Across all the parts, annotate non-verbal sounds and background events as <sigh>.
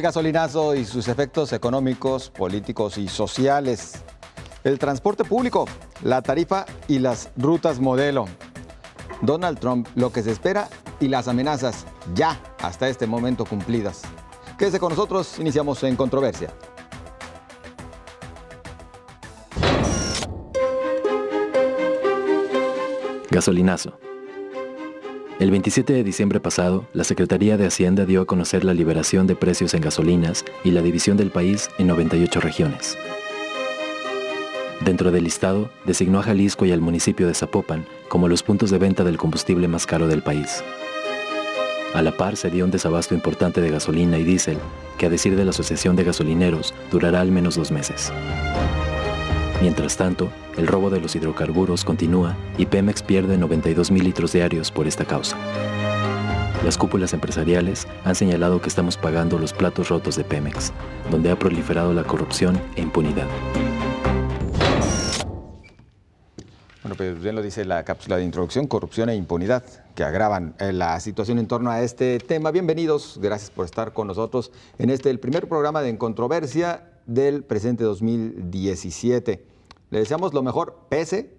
El gasolinazo y sus efectos económicos, políticos y sociales. El transporte público, la tarifa y las rutas modelo. Donald Trump, lo que se espera y las amenazas ya hasta este momento cumplidas. Quédese con nosotros, iniciamos en controversia. Gasolinazo. El 27 de diciembre pasado, la Secretaría de Hacienda dio a conocer la liberación de precios en gasolinas y la división del país en 98 regiones. Dentro del listado, designó a Jalisco y al municipio de Zapopan como los puntos de venta del combustible más caro del país. A la par se dio un desabasto importante de gasolina y diésel, que a decir de la Asociación de Gasolineros durará al menos dos meses. Mientras tanto, el robo de los hidrocarburos continúa y Pemex pierde 92 mil litros diarios por esta causa. Las cúpulas empresariales han señalado que estamos pagando los platos rotos de Pemex, donde ha proliferado la corrupción e impunidad. Bueno, pues bien lo dice la cápsula de introducción, corrupción e impunidad, que agravan eh, la situación en torno a este tema. Bienvenidos, gracias por estar con nosotros en este, el primer programa de En Controversia del presente 2017. Le deseamos lo mejor, pese,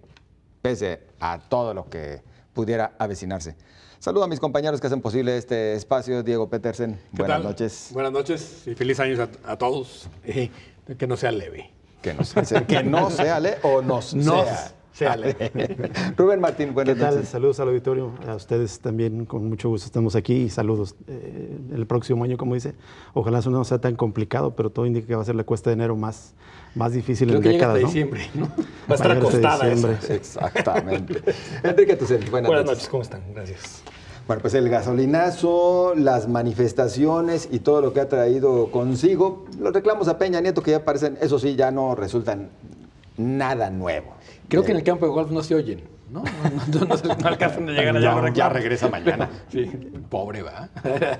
pese a todo lo que pudiera avecinarse. Saludo a mis compañeros que hacen posible este espacio. Diego Petersen, buenas noches. Buenas noches y feliz años a, todos. <laughs> que no sea leve. Que no sea, que no sea leve o nos, sea <laughs> Rubén Martín, buenas ¿Qué tal? noches. Saludos al auditorio, a ustedes también, con mucho gusto estamos aquí y saludos. Eh, el próximo año, como dice, ojalá eso no sea tan complicado, pero todo indica que va a ser la cuesta de enero más, más difícil Creo en que décadas, llega ¿no? hasta diciembre, ¿no? Va a estar hasta acostada. Exactamente. <laughs> Enrique Tucel, buenas, Buenas noches. noches, ¿cómo están? Gracias. Bueno, pues el gasolinazo, las manifestaciones y todo lo que ha traído consigo, los reclamos a Peña Nieto que ya parecen, eso sí, ya no resultan nada nuevo. Creo que en el campo de golf no se oyen, ¿no? No, no, no se- no alcanzan a llegar allá. Ya reclamar. regresa mañana. <laughs> Sí. Pobre, ¿va?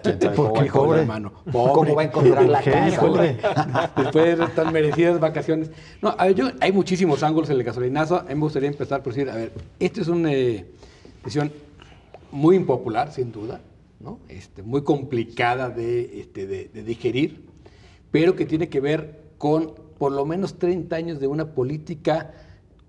¿Quién sabe ¿Por cómo qué va a encontrar, pobre? hermano. ¿Cómo va a encontrar la casa? <laughs> Después de tan merecidas vacaciones. No, a ver, yo, hay muchísimos ángulos en el gasolinazo. A mí me gustaría empezar por decir, a ver, esta es una eh, decisión muy impopular, sin duda, ¿no? Este, muy complicada de, este, de, de digerir, pero que tiene que ver con por lo menos 30 años de una política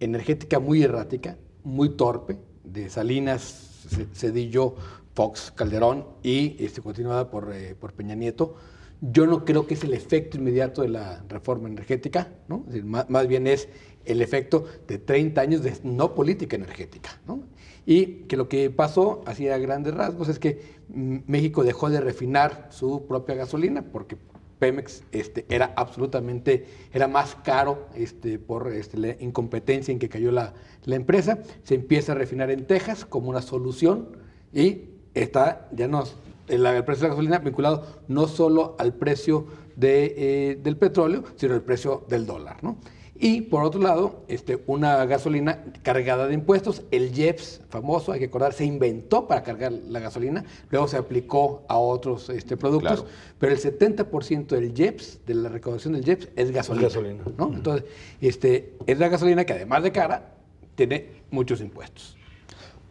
energética muy errática, muy torpe, de Salinas, Cedillo, Fox, Calderón y este, continuada por, eh, por Peña Nieto. Yo no creo que es el efecto inmediato de la reforma energética, ¿no? Es más, bien es el efecto de 30 años de no política energética, ¿no? Y que lo que pasó, así a grandes rasgos, es que México dejó de refinar su propia gasolina porque Pemex este, era absolutamente, era más caro este, por este, la incompetencia en que cayó la, empresa. Se empieza a refinar en Texas como una solución y está ya no, el, el precio de la gasolina vinculado no solo al precio de, eh, del petróleo, sino al precio del dólar. ¿no? Y por otro lado, este, una gasolina cargada de impuestos, el IEPS famoso, hay que acordar, se inventó para cargar la gasolina, luego se aplicó a otros este, productos, Claro. pero el 70% del IEPS, de la recaudación del IEPS, es gasolina. Gasolina. ¿no? Entonces, este, es la gasolina que además de cara, tiene muchos impuestos.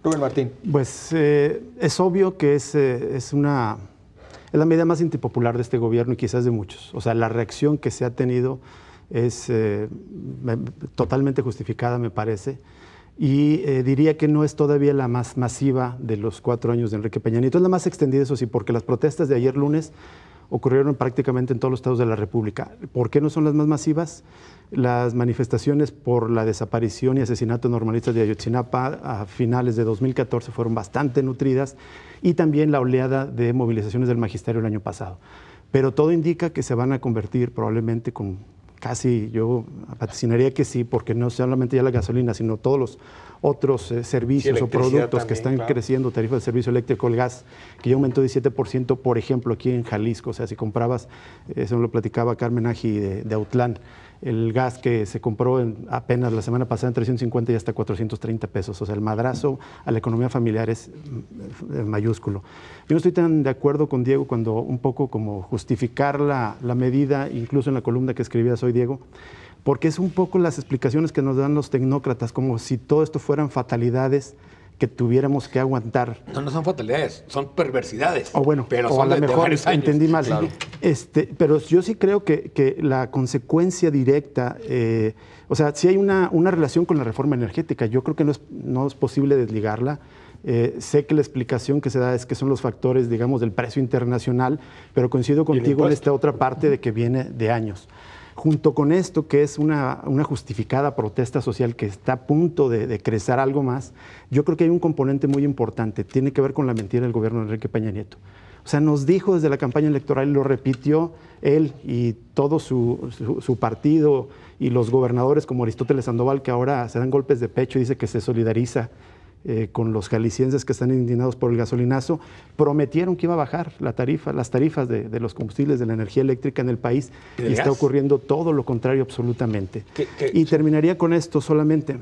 Rubén Martín. Pues eh, es obvio que es, eh, es una es la medida más antipopular de este gobierno y quizás de muchos. O sea, la reacción que se ha tenido es eh, me- totalmente justificada, me parece. Y eh, diría que no es todavía la más masiva de los cuatro años de Enrique Peña Nieto. Es la más extendida, eso sí, porque las protestas de ayer lunes ocurrieron prácticamente en todos los estados de la República. ¿Por qué no son las más masivas? Las manifestaciones por la desaparición y asesinato normalistas de Ayotzinapa a finales de 2014 fueron bastante nutridas y también la oleada de movilizaciones del magisterio el año pasado. Pero todo indica que se van a convertir probablemente con casi, yo vaticinaría que sí, porque no solamente ya la gasolina, sino todos los otros eh, servicios o productos que están claro. creciendo, tarifa de servicio eléctrico, el gas, que ya aumentó 17%, por ejemplo, aquí en Jalisco. O sea, si comprabas, eso lo platicaba Carmen Aji de, de Autlán, el gas que se compró en- apenas la semana pasada en 350 y hasta 430 pesos. O sea, el madrazo a la economía familiar es mm, eh, mayúsculo. Yo no estoy tan de acuerdo con Diego cuando un poco como justificar la, la medida, incluso en la columna que escribías hoy, Diego, porque es un poco las explicaciones que nos dan los tecnócratas, como si todo esto fueran fatalidades que tuviéramos que aguantar. No, no son fatalidades, son perversidades. O bueno, pero o son a lo mejor entendí mal. Claro. Este, pero yo sí creo que, que la consecuencia directa, eh, o sea, sí hay una, una relación con la reforma energética. Yo creo que no es, no es posible desligarla. Eh, sé que la explicación que se da es que son los factores, digamos, del precio internacional, pero coincido contigo en esta otra parte de que viene de años. Junto con esto, que es una, una justificada protesta social que está a punto de, crecer algo más, yo creo que hay un componente muy importante, tiene que ver con la mentira del gobierno de Enrique Peña Nieto. O sea, nos dijo desde la campaña electoral, lo repitió él y todo su, su- su partido y los gobernadores como Aristóteles Sandoval, que ahora se dan golpes de pecho y dice que se solidariza eh, con los jaliscienses que están indignados por el gasolinazo, prometieron que iba a bajar la tarifa, las tarifas de, de los combustibles de la energía eléctrica en el país ¿Y está ocurriendo todo lo contrario absolutamente. ¿Qué- qué- y terminaría con esto solamente.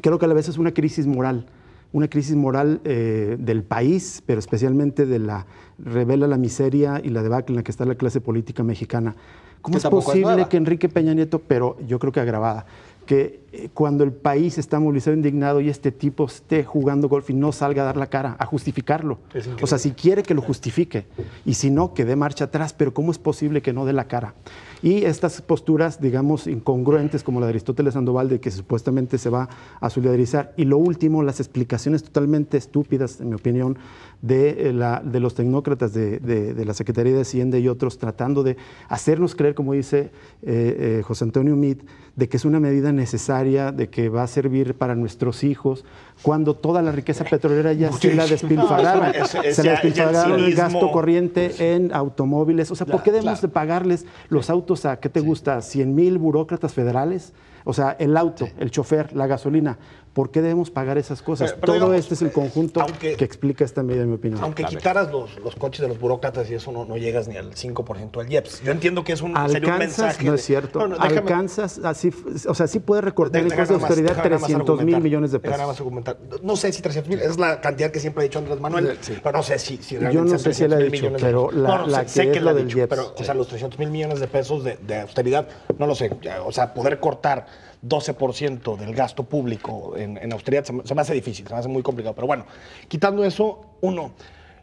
Creo que a la vez es una crisis moral, una crisis moral eh, del país, pero especialmente de la revela la miseria y la debacle en la que está la clase política mexicana. ¿Cómo Que es posible que Enrique Peña Nieto, pero yo creo que agravada, que cuando el país está movilizado, indignado y este tipo esté jugando golf y no salga a dar la cara, a justificarlo? O sea, si quiere que lo justifique y si no, que dé marcha atrás, pero ¿cómo es posible que no dé la cara? Y estas posturas, digamos, incongruentes como la de Aristóteles Sandoval, de que supuestamente se va a solidarizar. Y lo último, las explicaciones totalmente estúpidas, en mi opinión, de, eh, la- de los tecnócratas de, de- de la Secretaría de Hacienda y otros, tratando de hacernos creer, como dice eh, eh, José Antonio Meade, de que es una medida necesaria, de que va a servir para nuestros hijos, cuando toda la riqueza petrolera ya se la despilfarraron. No, <laughs> se la el despilfarraron el gasto corriente en automóviles. O sea, ¿por qué debemos claro. de pagarles los autos a, ¿qué te gusta? ¿100 mil burócratas federales? O sea, el auto, el chofer, la gasolina. ¿Por qué debemos pagar esas cosas? Pero- pero Todo digamos, este es el conjunto aunque- que explica esta medida, en mi opinión. Aunque quitaras los, los coches de los burócratas y eso no, no llegas ni al 5% del IEPS. Yo entiendo que es un, sería un Alcanzas, mensaje. no es cierto. No, no, déjame- Alcanzas, así, o sea, sí puede recortar el impuesto de más 300 mil millones de pesos. más argumentar. No sé si 300 mil es la cantidad que siempre ha dicho Andrés Manuel, pero no sé si, si realmente Yo no sé si él ha 300,000 dicho, millones de pero pesos. la- No, no, la sé, que sé es que lo la ha del dicho, IEPS, pero o sea, los 300 mil millones de pesos de, de austeridad, no lo sé. O sea, poder cortar 12% del gasto público en, en austeridad se me, se me hace difícil, se me hace muy complicado. Pero bueno, quitando eso, uno,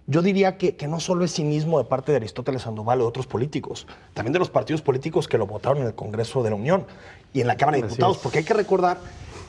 yo diría que, que no solo es cinismo de parte de Aristóteles Sandoval o de otros políticos, también de los partidos políticos que lo votaron en el Congreso de la Unión y en la Cámara de Diputados, porque hay que recordar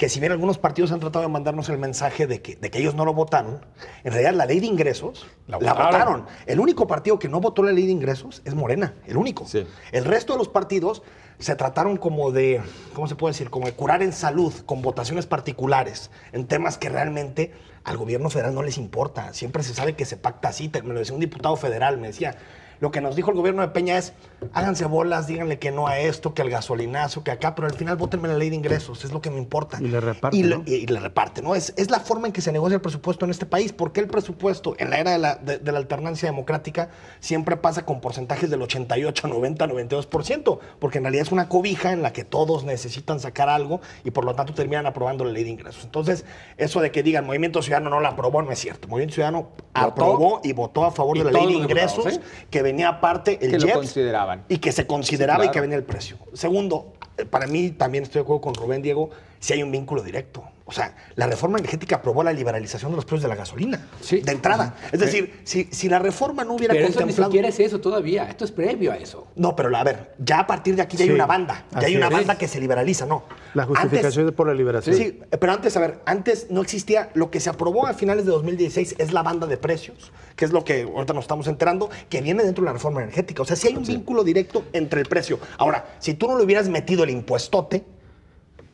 que si bien algunos partidos han tratado de mandarnos el mensaje de que, de que ellos no lo votaron, en realidad la ley de ingresos la, La votaron. El único partido que no votó la ley de ingresos es Morena, el único. Sí. El resto de los partidos se trataron como de, ¿cómo se puede decir? Como de curar en salud con votaciones particulares en temas que realmente al gobierno federal no les importa. Siempre se sabe que se pacta así. Me lo decía un diputado federal, me decía, lo que nos dijo el gobierno de Peña es, háganse bolas, díganle que no a esto, que al gasolinazo, que acá, pero al final votenme la ley de ingresos, es lo que me importa. Y le reparte, Y, le- ¿no? y- y le reparte, ¿no? Es, es la forma en que se negocia el presupuesto en este país. ¿Por qué el presupuesto en la era de la, de- de la alternancia democrática siempre pasa con porcentajes del 88, 90, 92%? Porque en realidad es una cobija en la que todos necesitan sacar algo y por lo tanto terminan aprobando la ley de ingresos. Entonces, eso de que digan Movimiento Ciudadano no la aprobó no es cierto. Movimiento Ciudadano aprobó y votó a favor de la ley de ingresos ¿eh? que venía aparte el Que lo consideraban. y que se consideraba Sí, y que venía el precio. Segundo, eh, para mí también estoy de acuerdo con Rubén Diego, si hay un vínculo directo. O sea, la reforma energética aprobó la liberalización de los precios de la gasolina. Sí. De entrada. Es decir, si, si la reforma no hubiera Pero eso ni contemplado. siquiera es eso todavía. Esto es previo a eso. No, pero a ver, ya a partir de aquí ya hay una banda. Ya hay una es. banda que se liberaliza, ¿no? La justificación es por la liberación. Sí, pero antes, a ver, antes no existía, lo que se aprobó a finales de 2016 es la banda de precios, que es lo que ahorita nos estamos enterando, que viene dentro de la reforma energética. O sea, sí hay un vínculo directo entre el precio. Ahora, si tú no le hubieras metido el impuestote,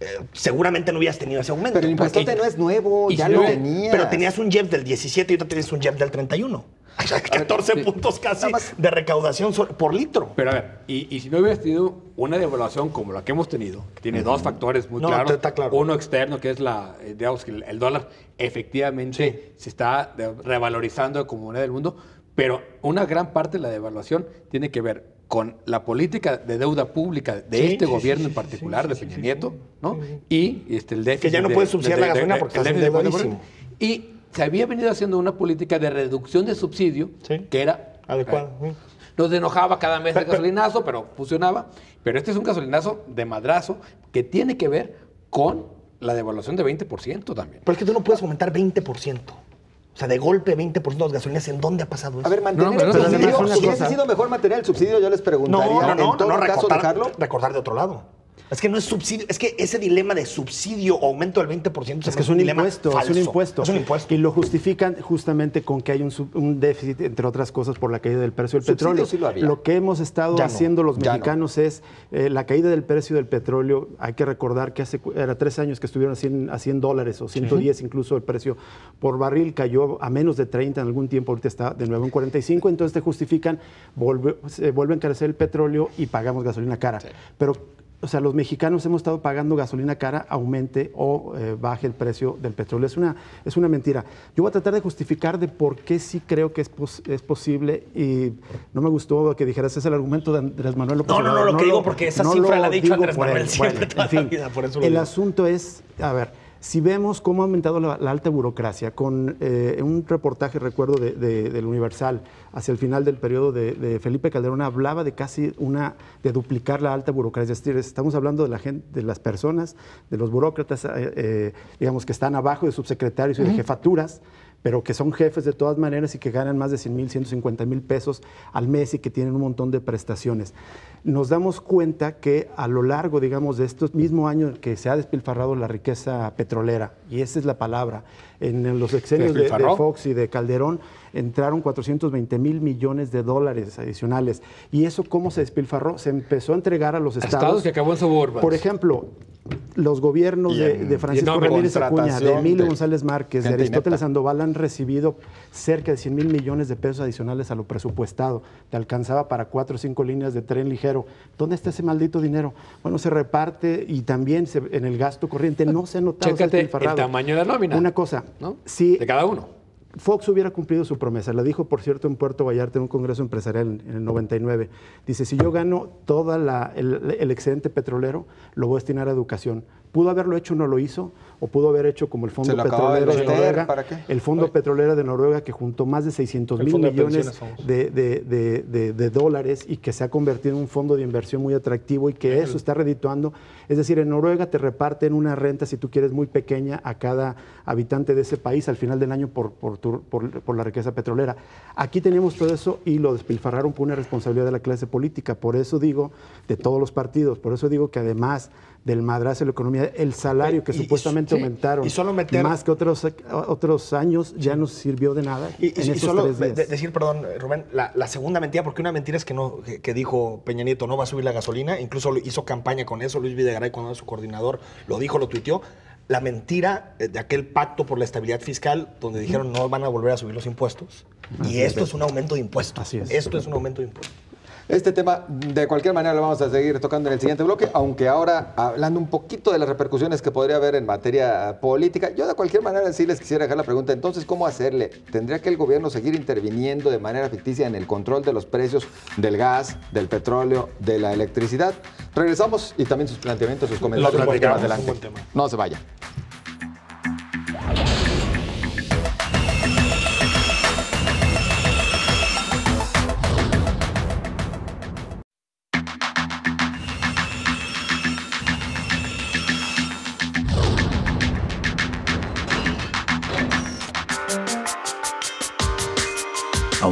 eh, seguramente no hubieras tenido ese aumento. Pero el Porque- no es nuevo, ya si lo no- tenías. Pero tenías un JEP del 17 y ahorita tienes un JEP del 31. O sea, 14 sí. puntos casi de recaudación por litro. Pero a ver, y, y si no hubieras tenido una devaluación como la que hemos tenido, que tiene dos factores muy No, claros. está claro. Uno externo, que es la, eh, digamos que el, el dólar efectivamente se está revalorizando como moneda del mundo, pero una gran parte de la devaluación tiene que ver con la política de deuda pública de Sí, este sí, gobierno sí, en particular, de Peña Nieto, ¿no? Y este, el déficit. Que ya no de- puedes subsidiar de- la de- gasolina de- porque de- endeudadísimo. Y se había venido haciendo una política de reducción de subsidio que era Adecuado. eh, nos enojaba cada mes <laughs> el gasolinazo, pero funcionaba. Pero este es un gasolinazo de madrazo que tiene que ver con la devaluación de 20% también. Pero es que tú no puedes aumentar 20%. O sea, de golpe 20% de las gasolinas, ¿en dónde ha pasado eso? A ver, mantener No, el subsidio, una ¿hubiese sido mejor mantener el subsidio? Yo les preguntaría, no, no, en todo no, caso, recortar, dejarlo. recortar de otro lado. Es que no es subsidio, es que ese dilema de subsidio o aumento del 20% se Es que es un dilema impuesto, es un impuesto. Es un impuesto. Y lo justifican justamente con que hay un, déficit, entre otras cosas, por la caída del precio del Subsidio petróleo. sí lo que hemos estado Ya no, haciendo los no. mexicanos es eh, la caída del precio del petróleo. Hay que recordar que hace era tres años que estuvieron a 100, a 100 dólares o 110 incluso el precio por barril cayó a menos de 30 en algún tiempo, ahorita está de nuevo en 45, entonces te justifican, vuelve, se vuelve a encarecer el petróleo y pagamos gasolina cara. Pero o sea, los mexicanos hemos estado pagando gasolina cara, aumente o eh, baje el precio del petróleo. Es una, es una mentira. Yo voy a tratar de justificar de por qué sí creo que es, pos- es posible y no me gustó que dijeras es el argumento de Andrés Manuel López No, no, no, lo que digo porque esa cifra lo la ha dicho Andrés Manuel siempre, Bueno, toda en fin, la vida, por eso lo el digo. asunto es, a ver, si vemos cómo ha aumentado la, la alta burocracia, con eh, un reportaje, recuerdo, de, de- del Universal, hacia el final del periodo de, de Felipe Calderón, hablaba de casi una, de duplicar la alta burocracia. Es decir, estamos hablando de la gente, de las personas, de los burócratas, eh, eh, digamos, que están abajo de subsecretarios y de jefaturas, pero que son jefes de todas maneras y que ganan más de 100 mil, 150 mil pesos al mes y que tienen un montón de prestaciones. Nos damos cuenta que a lo largo, digamos, de estos mismos años que se ha despilfarrado la riqueza petrolera, y esa es la palabra, en los exenios de. Fox y de Calderón entraron 420 mil millones de dólares adicionales. ¿Y eso cómo se despilfarró? Se empezó a entregar a los A estados. estados que acabó en suburban. Por ejemplo, los gobiernos de, Francisco Ramírez Acuña, de Emilio de González Márquez, de Aristóteles. Sandoval han recibido cerca de 100 mil millones de pesos adicionales a lo presupuestado. Te alcanzaba para cuatro o cinco líneas de tren ligero. ¿Dónde está ese maldito dinero? Bueno, se reparte y también se- en el gasto corriente no se ha notado. Chécate el tamaño de la nómina. Una cosa, ¿no? si De cada uno. Fox hubiera cumplido su promesa. La dijo, por cierto, en Puerto Vallarta en un congreso empresarial en, el 99. Dice, si yo gano todo el, el excedente petrolero, lo voy a destinar a educación. ¿Pudo haberlo hecho no lo hizo? ¿O pudo haber hecho como el Fondo de Petrolero de, Noruega? ¿para qué? El Fondo Petrolero de Noruega que juntó más de 600 El mil millones de, de- de- de- de dólares y que se ha convertido en un fondo de inversión muy atractivo y que eso está redituando. Es decir, en Noruega te reparten una renta, si tú quieres, muy pequeña a cada habitante de ese país al final del año por, por, tu- por- por la riqueza petrolera. Aquí tenemos todo eso y lo despilfarraron por una responsabilidad de la clase política. Por eso digo, de todos los partidos, por eso digo que además del madrazo de la economía, el salario que Y- y- supuestamente aumentaron y solo meter- más que otros, otros años ya no sirvió de nada. Y, en esos solo tres de- días. decir, perdón, Rubén, la, la segunda mentira, porque una mentira es que no que, que dijo Peña Nieto no va a subir la gasolina, incluso hizo campaña con eso, Luis Videgaray cuando era su coordinador lo dijo, lo tuiteó. La mentira eh, de aquel pacto por la estabilidad fiscal donde dijeron no van a volver a subir los impuestos. y esto es un aumento de impuestos. Así es. Esto es un aumento de impuestos. Este tema, de cualquier manera, lo vamos a seguir tocando en el siguiente bloque, aunque ahora hablando un poquito de las repercusiones que podría haber en materia política, yo de cualquier manera sí les quisiera dejar la pregunta, entonces, ¿cómo hacerle? ¿Tendría que el gobierno seguir interviniendo de manera ficticia en el control de los precios del gas, del petróleo, de la electricidad? Regresamos y también sus planteamientos, sus comentarios. Más adelante. No se vaya.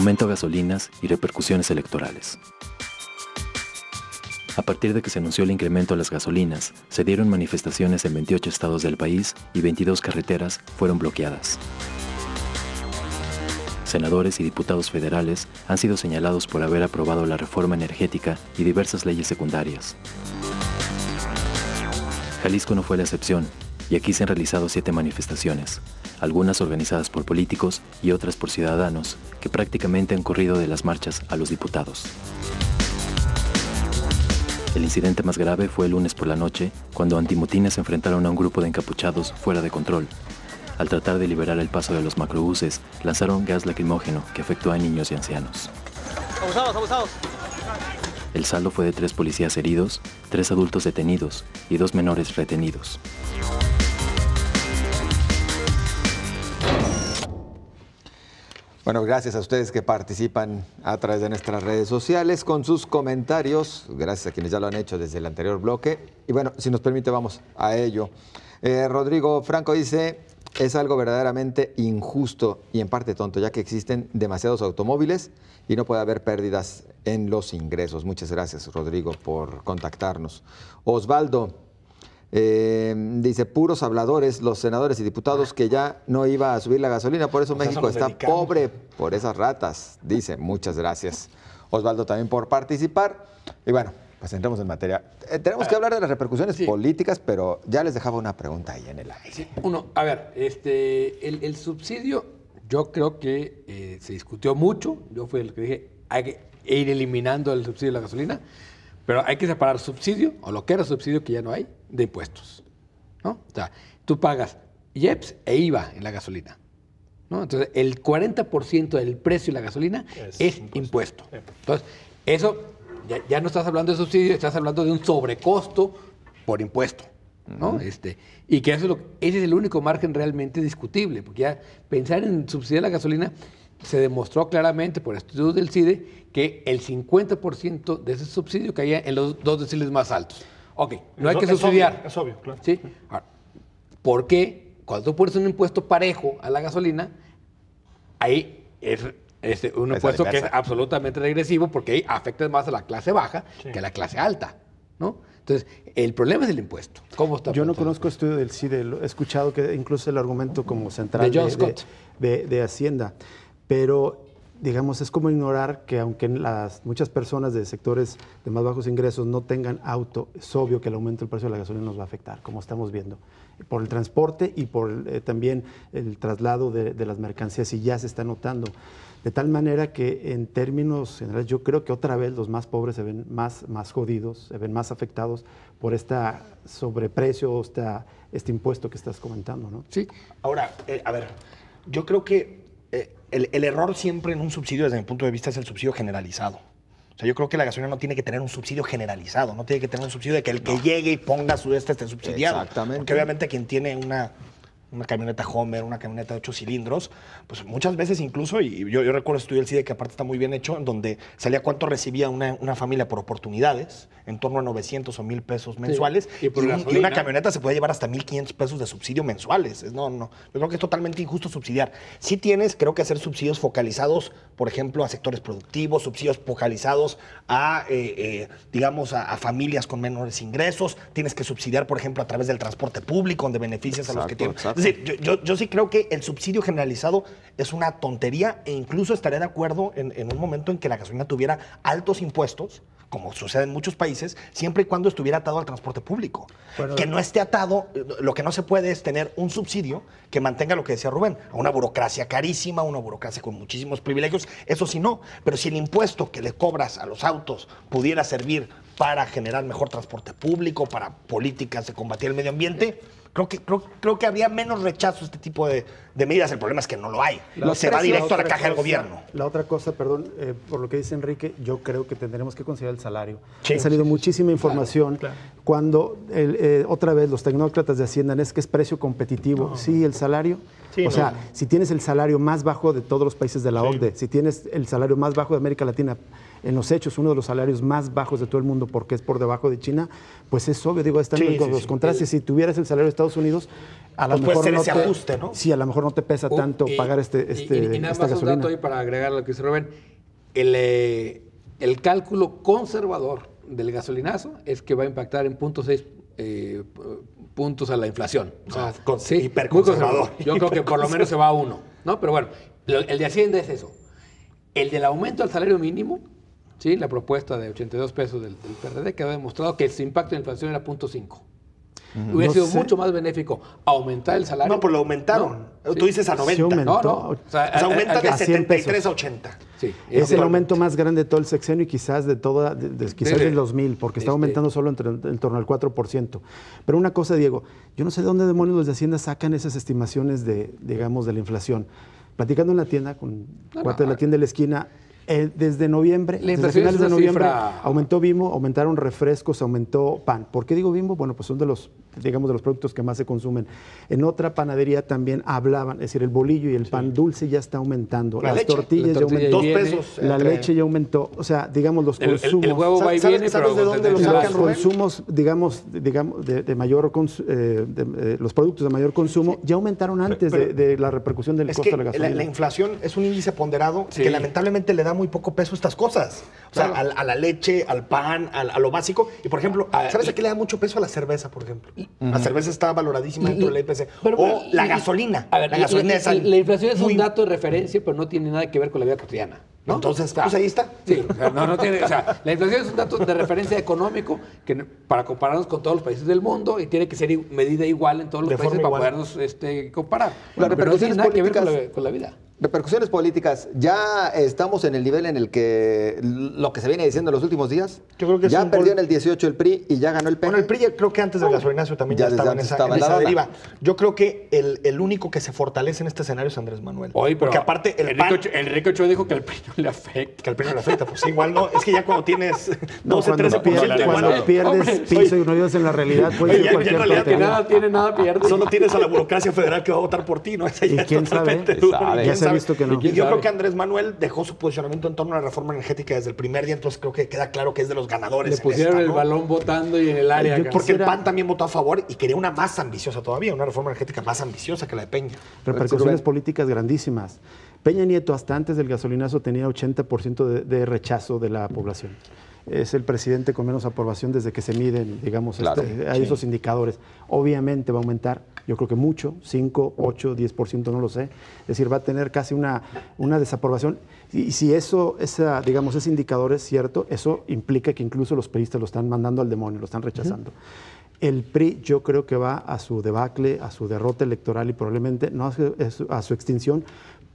Aumento gasolinas y repercusiones electorales. A partir de que se anunció el incremento a las gasolinas, se dieron manifestaciones en 28 estados del país y 22 carreteras fueron bloqueadas. Senadores y diputados federales han sido señalados por haber aprobado la reforma energética y diversas leyes secundarias. Jalisco no fue la excepción, y aquí se han realizado siete manifestaciones, algunas organizadas por políticos y otras por ciudadanos, que prácticamente han corrido de las marchas a los diputados. El incidente más grave fue el lunes por la noche, cuando antimotines se enfrentaron a un grupo de encapuchados fuera de control. Al tratar de liberar el paso de los macrobuses, lanzaron gas lacrimógeno que afectó a niños y ancianos. Abusados, abusados. El saldo fue de tres policías heridos, tres adultos detenidos y dos menores retenidos. Bueno, gracias a ustedes que participan a través de nuestras redes sociales con sus comentarios. Gracias a quienes ya lo han hecho desde el anterior bloque. Y bueno, si nos permite, vamos a ello. Eh, Rodrigo Franco dice, es algo verdaderamente injusto y en parte tonto, ya que existen demasiados automóviles y no puede haber pérdidas en los ingresos. Muchas gracias, Rodrigo, por contactarnos. Osvaldo eh, dice, puros habladores, los senadores y diputados que ya no iba a subir la gasolina, por eso México está pobre por esas ratas. Dice, muchas gracias. Osvaldo también por participar. Y bueno, pues entramos en materia. Eh, tenemos que hablar de las repercusiones Sí. políticas, pero ya les dejaba una pregunta ahí en el aire. Sí, uno, a ver, este, el, el subsidio, yo creo que eh, se discutió mucho. Yo fui el que dije, hay que ir eliminando el subsidio de la gasolina, pero hay que separar subsidio, o lo que era subsidio que ya no hay, de impuestos. ¿no? O sea, tú pagas IEPS e IVA en la gasolina. ¿no? Entonces, el 40% del precio de la gasolina Es es, impuesto. impuesto. Entonces, eso ya, ya no estás hablando de subsidio, estás hablando de un sobrecosto por impuesto. ¿no? este, y que eso es lo, ese es el único margen realmente discutible, porque ya pensar en subsidiar la gasolina se demostró claramente por estudios del CIDE que el 50% de ese subsidio caía en los dos deciles más altos. Ok, no hay que subsidiar. obvio, es obvio, claro. ¿Sí? Ahora, ¿Por qué cuando tú pones un impuesto parejo a la gasolina, ahí es, un Es impuesto que es absolutamente regresivo porque ahí afecta más a la clase baja que a la clase alta, ¿no? Entonces, el problema es el impuesto. ¿Cómo está Yo no conozco estudio del CIDE, he escuchado que incluso el argumento como central De John de, Scott. de- de Hacienda, pero digamos es como ignorar que aunque muchas personas de sectores de más bajos ingresos no tengan auto, es obvio que el aumento del precio de la gasolina nos va a afectar, como estamos viendo, por el transporte y por eh, también el traslado de, las mercancías y ya se está notando. De tal manera que en términos generales yo creo que otra vez los más pobres se ven más, más jodidos, se ven más afectados por esta sobreprecio, esta, este impuesto que estás comentando, ¿no? Sí, Ahora, eh, a ver, yo creo que el, el error siempre en un subsidio, desde mi punto de vista, es el subsidio generalizado. O sea, yo creo que la gasolina no tiene que tener un subsidio generalizado, no tiene que tener un subsidio de que el que llegue y ponga su este esté subsidiado. Exactamente. Porque obviamente quien tiene una, una camioneta Homer, una camioneta de 8 cilindros, pues muchas veces incluso, y yo, yo recuerdo estudiar el CIDE que aparte está muy bien hecho, en donde salía cuánto recibía una, una familia por oportunidades, en torno a 900 o 1000 pesos mensuales, y por un- y gasolina. una camioneta se puede llevar hasta 1.500 pesos de subsidio mensuales. Es- No, no. Yo creo que es totalmente injusto subsidiar. Sí tienes, creo que hacer subsidios focalizados, por ejemplo, a sectores productivos, subsidios focalizados a, eh, eh, digamos, a, a familias con menores ingresos. Tienes que subsidiar, por ejemplo, a través del transporte público, donde beneficias a los que Exacto, tienen. exacto. Decir, yo, yo- yo sí creo que el subsidio generalizado es una tontería e incluso estaría de acuerdo en, en un momento en que la gasolina tuviera altos impuestos, como sucede en muchos países, siempre y cuando estuviera atado al transporte público. Bueno, que no esté atado, lo que no se puede es tener un subsidio que mantenga lo que decía Rubén, a una burocracia carísima, una burocracia con muchísimos privilegios, eso sí no, pero si el impuesto que le cobras a los autos pudiera servir para generar mejor transporte público, para políticas de combatir el medio ambiente, creo que, creo, creo que habría menos rechazo a este tipo de, de medidas. El problema es que no lo hay. Los se va directo a la caja del gobierno. La otra cosa, perdón, eh, por lo que dice Enrique, yo creo que tendremos que considerar el salario. Sí, ha salido sí, sí, muchísima información cuando el, eh, otra vez los tecnócratas de Hacienda es que es precio competitivo. Sí, el salario. Sí, o no. sea, si tienes el salario más bajo de todos los países de la OCDE, si tienes el salario más bajo de América Latina, en los hechos uno de los salarios más bajos de todo el mundo porque es por debajo de China, pues es obvio, digo, están Sí, los, sí, los sí. contrastes. Si tuvieras el salario de Estados Unidos, a lo Pues puede mejor ser no ese te, ajuste, ¿no? Sí, a lo mejor no te pesa Uh, tanto y- pagar este, y- este, y, y nada esta más un gasolina. dato ahí para agregar a lo que dice Rubén. El, eh, el cálculo conservador del gasolinazo es que va a impactar en 0.6 eh, p- puntos a la inflación. O sea, Ah, con- sí, muy hiperconservador. conservador. Yo creo que por lo menos se va a uno. ¿no? Pero bueno, lo- el de Hacienda es eso. El del aumento al salario mínimo, ¿sí? la propuesta de 82 pesos del, del PRD, quedó demostrado que su impacto en inflación era 0.5. Hubiera No sido sé. mucho más benéfico aumentar el salario. No, pues lo aumentaron. No, Tú sí. dices a Sí 90. aumentó. No, no. O sea, O sea, aumenta de al- a 100 73 pesos. a 80. Sí, Es el aumento más grande de todo el sexenio y quizás de toda, de- de- quizás Sí, de- del 2000, porque está este- aumentando solo entre- en torno al 4%. Pero una cosa, Diego, yo no sé de dónde demonios los de Hacienda sacan esas estimaciones de, digamos, de la inflación. Platicando en la tienda, con No, cuate de la tienda de la esquina, eh, desde noviembre, La desde finales es de noviembre, cifra- aumentó Bimbo, aumentaron refrescos, aumentó pan. ¿Por qué digo Bimbo? Bueno, pues son de los digamos, de los productos que más se consumen. En otra panadería también hablaban, es decir, el bolillo y el pan dulce ya está aumentando. La Las leche, tortillas la ya aumentó. Dos pesos. La entre- leche ya aumentó. O sea, digamos, los El, el- consumos. el huevo va y ¿Sabes- viene, sabes pero de dónde lo tendencia- sacan, los consumos, digamos, digamos de, de mayor cons- eh, de- eh, los productos de mayor consumo ya aumentaron antes de, de la repercusión del Es costo que de la gasolina. la inflación es un índice ponderado Sí. que lamentablemente le da muy poco peso a estas cosas. O sea, Claro. a, la leche, al pan, al- a, lo básico. Y por ejemplo, ¿sabes a qué le da mucho peso a la cerveza, por ejemplo? La cerveza está valoradísima dentro de la IPC. Pero, o la gasolina. A ver, la gasolina y- es la inflación es muy- un dato de referencia, pero no tiene nada que ver con la vida cotidiana. ¿no? Entonces, pues ahí está. Sí, o sea, no, no tiene, o sea, la inflación es un dato de referencia económico que para compararnos con todos los países del mundo y tiene que ser medida igual en todos los De países para igual. podernos este, comparar. Pero no tiene nada que ver con la, con la vida. Repercusiones políticas, ¿ya estamos en el nivel en el que lo que se viene diciendo en los últimos días? Yo creo que es ya perdió gol- en el 18 el PRI y ya ganó el PRI. Bueno, el PRI ya creo que antes del gasolinazo también Ya ya, estaba en esa, estaba en esa deriva. Yo creo que el, el único que se fortalece en este escenario es Andrés Manuel. Hoy, pero Porque aparte el Enrique, PAN, Ochoa, Enrique Ochoa dijo que al PRI no le afecta. que al PRI no le afecta, pues igual no. Es que ya cuando tienes 12, <laughs> No, cuando 13% pierdes, cuando no. pierdes Hombre, piso y no vives en la realidad, Oye, ya- cualquier en realidad Que nada tiene, nada pierde. Solo tienes a la burocracia federal que va a votar por ti, ¿no? <laughs> Esa ¿Y quién sabe? Totalmente ¿Quién dura, sabe? ¿y Ya quién se ha sabe? visto que no. Y ¿Quién yo sabe? creo que Andrés Manuel dejó su posicionamiento en torno a la reforma energética desde el primer día, entonces creo que queda claro que es de los ganadores. Le en pusieron esta, el ¿no? balón votando y en el área. Yo. Porque el PAN también votó a favor y quería una más ambiciosa todavía, una reforma energética más ambiciosa que la de Peña. repercusiones políticas grandísimas. Peña Nieto hasta antes del gasolinazo tenía 80% de, de rechazo de la población. Es el presidente con menos aprobación desde que se miden, digamos, Claro, este, a esos indicadores. Obviamente va a aumentar, yo creo que mucho, 5, 8, 10%, no lo sé. Es decir, va a tener casi una, una desaprobación. Y si eso, esa, digamos, ese indicador es cierto, eso implica que incluso los periodistas lo están mandando al demonio, lo están rechazando. El PRI yo creo que va a su debacle, a su derrota electoral y probablemente no su- a su extinción,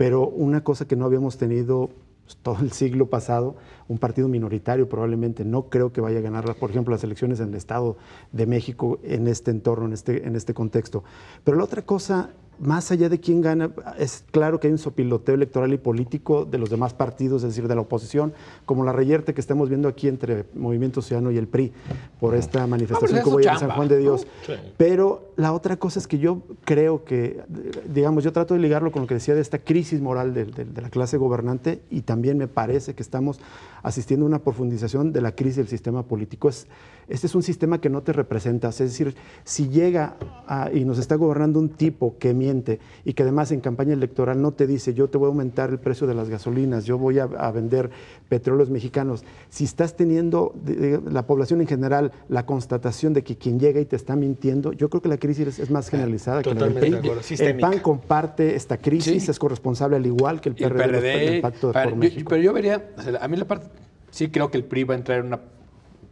pero una cosa que no habíamos tenido pues, todo el siglo pasado, un partido minoritario probablemente, no creo que vaya a ganar, por ejemplo, las elecciones en el Estado de México en este entorno, en este, en este contexto. Pero la otra cosa, más allá de quién gana, es claro que hay un sopiloteo electoral y político de los demás partidos, es decir, de la oposición, como la reyerte que estamos viendo aquí entre Movimiento Ciudadano y el PRI, por esta manifestación es que chamba, San Juan de Dios. Sí. Pero la otra cosa es que yo creo que, digamos, yo trato de ligarlo con lo que decía de esta crisis moral de, de- de la clase gobernante y también me parece que estamos asistiendo a una profundización de la crisis del sistema político. Es, este es un sistema que no te representa, es decir, si llega a- y nos está gobernando un tipo que miente y que además en campaña electoral no te dice yo te voy a aumentar el precio de las gasolinas, yo voy a, a vender petróleos mexicanos, si estás teniendo de- de- la población en general la constatación de que quien llega y te está mintiendo, yo creo que la crisis es, es más generalizada que la del PRI. de El. PAN comparte esta crisis, Sí. es corresponsable al igual que el el PRD, del PRD. Pacto ver, por yo- México. pero yo vería, o sea, a mí la parte, sí creo que el PRI va a entrar en una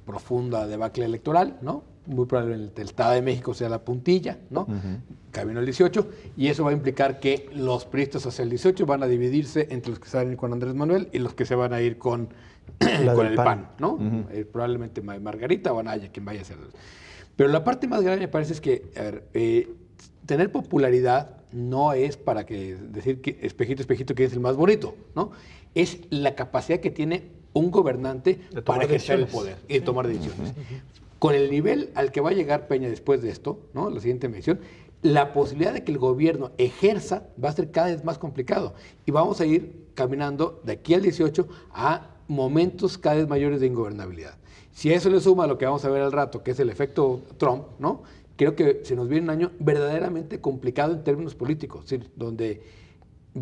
profunda debacle electoral, ¿no? Muy probablemente el Estado de México sea la puntilla, ¿no? Camino al 18, y eso va a implicar que los priistas hacia el 18 van a dividirse entre los que se van a ir con Andrés Manuel y los que se van a ir con, <coughs> con el PAN. PAN, ¿no? Eh, probablemente Ma- Margarita o Anaya, quien vaya a ser. Pero la parte más grave me parece es que, a ver, eh, tener popularidad no es para que decir que espejito, espejito, que es el más bonito, ¿no? Es la capacidad que tiene un gobernante para ejercer el poder y de tomar decisiones. Con el nivel al que va a llegar Peña después de esto, ¿no? La siguiente medición, la posibilidad de que el gobierno ejerza va a ser cada vez más complicado y vamos a ir caminando de aquí al 18 a momentos cada vez mayores de ingobernabilidad. Si a eso le suma lo que vamos a ver al rato, que es el efecto Trump, ¿no? Creo que se nos viene un año verdaderamente complicado en términos políticos, donde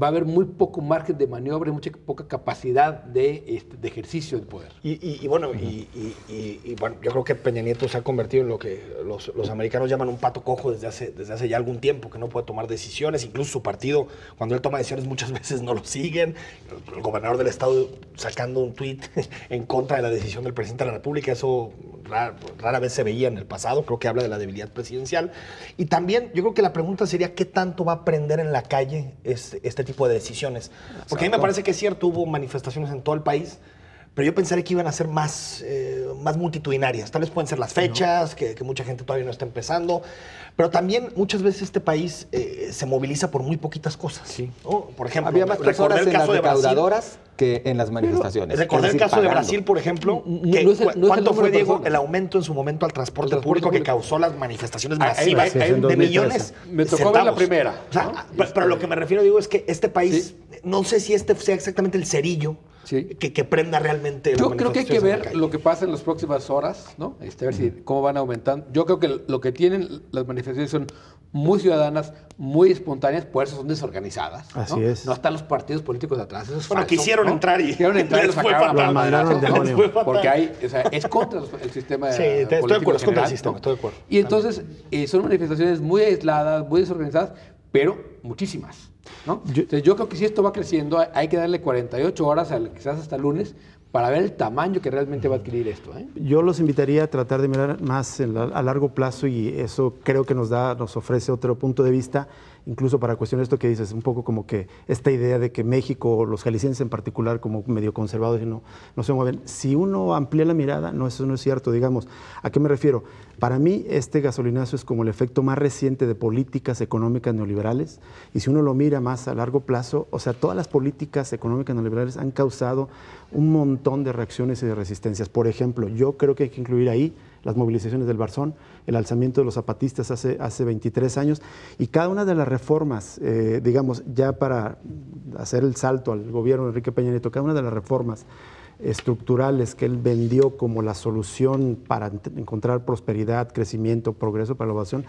va a haber muy poco margen de maniobra y mucha poca capacidad de, este, de ejercicio del poder. Y, bueno, y, bueno, yo creo que Peña Nieto se ha convertido en lo que los, los americanos llaman un pato cojo desde hace, desde hace ya algún tiempo, que no puede tomar decisiones, incluso su partido, cuando él toma decisiones muchas <laughs> veces no lo siguen. El, el gobernador del estado sacando un tuit <laughs> en contra de la decisión del presidente de la República, eso rara, rara vez se veía en el pasado, creo que habla de la debilidad presidencial. Y también yo creo que la pregunta sería qué tanto va a aprender en la calle este, este tipo de decisiones. Porque a mí me parece que es cierto, hubo manifestaciones en todo el país, pero yo pensaría que iban a ser más, eh, más multitudinarias. Tal vez pueden ser las fechas, que, que mucha gente todavía no está empezando, pero también muchas veces este país eh, se moviliza por muy poquitas cosas. Sí. ¿no? Por ejemplo, Había más personas el en caso recaudadoras que en las manifestaciones. Recordé el caso de. Brasil, por ejemplo, que no es el- cu- no es el ¿cuánto fue, Diego, el aumento en su momento al transporte, público que causó las manifestaciones va, masivas ahí- Sí, de en 2013. millones Me tocó ver la primera, O sea, ¿no? pero, pero lo que me refiero, digo, es que este país, Sí. no sé si este sea exactamente el cerillo Sí. que, que prenda realmente Yo creo que hay que ver lo que pasa en las próximas horas, ¿no? Este, a ver si, cómo van aumentando. Yo creo que lo que tienen las manifestaciones son muy ciudadanas, muy espontáneas, por eso son desorganizadas. ¿no? Así es. No están los partidos políticos atrás. Eso es Bueno, falso, quisieron ¿no? entrar y Quisieron entrar y les los mandaron demonio. Les fue fatal. Porque hay, o sea, es contra el sistema Sí, te- estoy de político acuerdo, es contra el sistema, ¿no? estoy de acuerdo. Y entonces eh, son manifestaciones muy aisladas, muy desorganizadas, pero muchísimas. Yo- Entonces, yo creo que si esto va creciendo, hay- que darle 48 horas, al- quizás hasta lunes, para ver el tamaño que realmente va a adquirir esto. ¿eh? Yo los invitaría a tratar de mirar más la- a largo plazo y eso creo que nos da, nos ofrece otro punto de vista, incluso para cuestionar esto que dices, un poco como que esta idea de que México, los jaliscienses en particular, como medio conservados no, no se mueven. Si uno amplía la mirada, no, eso no es cierto, digamos. ¿A qué me refiero? Para mí, este gasolinazo es como el efecto más reciente de políticas económicas neoliberales. Y si uno lo mira más a largo plazo, o sea, todas las políticas económicas neoliberales han causado un montón de reacciones y de resistencias. Por ejemplo, yo creo que hay que incluir ahí las movilizaciones del Barzón, el alzamiento de los zapatistas hace, hace 23 años y cada una de las reformas, eh, digamos, ya para hacer el salto al gobierno de Enrique Peña Nieto, cada una de las reformas estructurales que él vendió como la solución para encontrar prosperidad, crecimiento, progreso para la población,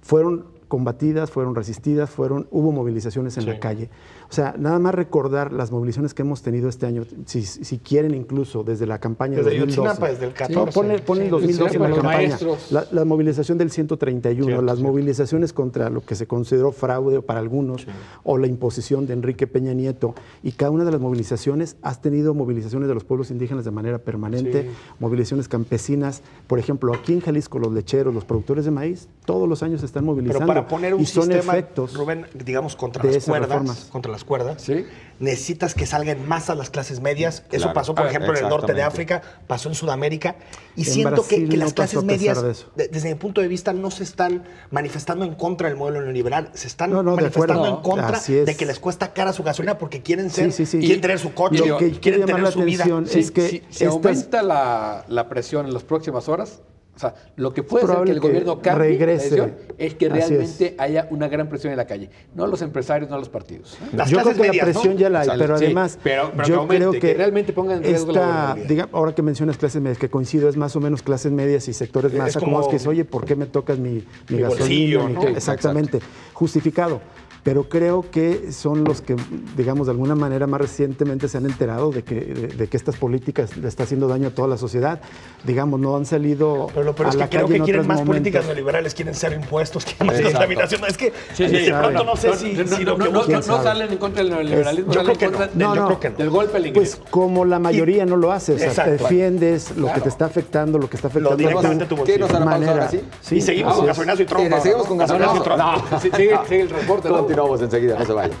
fueron combatidas, fueron resistidas, fueron, hubo movilizaciones en la calle. O sea, nada más recordar las movilizaciones que hemos tenido este año, si, si quieren incluso desde la campaña Desde de 2012. Ayotzinapa, desde el 14. No, ponle el Sí, 2012 en la campaña. La, la movilización del 131, Cierto, las cierto. movilizaciones contra lo que se consideró fraude para algunos, o la imposición de Enrique Peña Nieto. Y cada una de las movilizaciones, has tenido movilizaciones de los pueblos indígenas de manera permanente, Sí. movilizaciones campesinas. Por ejemplo, aquí en Jalisco, los lecheros, los productores de maíz, todos los años se están movilizando. Para poner un y son sistema, efectos. Rubén, digamos, contra las cuerdas, reformas. contra las cuerdas, Sí. necesitas que salgan más a las clases medias. Eso pasó, por Ah, ejemplo, en el norte de. África, pasó en Sudamérica. Y En siento que, las clases medias, de eso. de- desde mi punto de vista, no se están manifestando en contra del modelo neoliberal, se están No, no, de manifestando en contra de que les cuesta cara su gasolina porque quieren ser, Sí, sí, sí. quieren Y- tener su coche, Lo que quiero quieren tener la su vida. es que si- aumenta la, la presión en las próximas horas, o sea, lo que puede ser que el que gobierno cambie regrese. la es que es. realmente haya una gran presión en la calle. No los empresarios, no los partidos. Las Yo creo que medias, la ¿no? presión ya la hay, pero Sí, además pero- pero que yo aumente, creo que que, realmente ponga en riesgo la esta, diga- ahora que mencionas clases medias, que coincido, es más o menos clases medias y sectores Es más como- acomodados que es, oye, ¿por qué me tocas mi, mi, Mi gasolina? bolsillo, que- Exactamente, justificado. Pero creo que son los que, digamos, de alguna manera más recientemente se han enterado de que, de, de que estas políticas le está haciendo daño a toda la sociedad. Digamos, no han salido Pero lo peor es que creo que en quieren más políticas momentos. neoliberales, quieren ser impuestos, quieren más Exacto. contaminación. Es que Sí, sí, de pronto no sé No, si, no, si no, lo que no, no, buscan- no sabe. salen en contra del neoliberalismo, yo salen creo en que contra no. del, No, yo creo que no. del golpe al ingreso. Pues como la mayoría no lo hace, o sea, Exacto. defiendes lo que te está afectando, lo que está afectando a directamente tu tu ¿Qué nos hará pausa manera. ahora sí? Sí, y seguimos con gasolinazo y trompa. Seguimos con ¿no? gasolinazo y trompa. Sigue, sigue el transporte. Continuamos enseguida, no se vayan.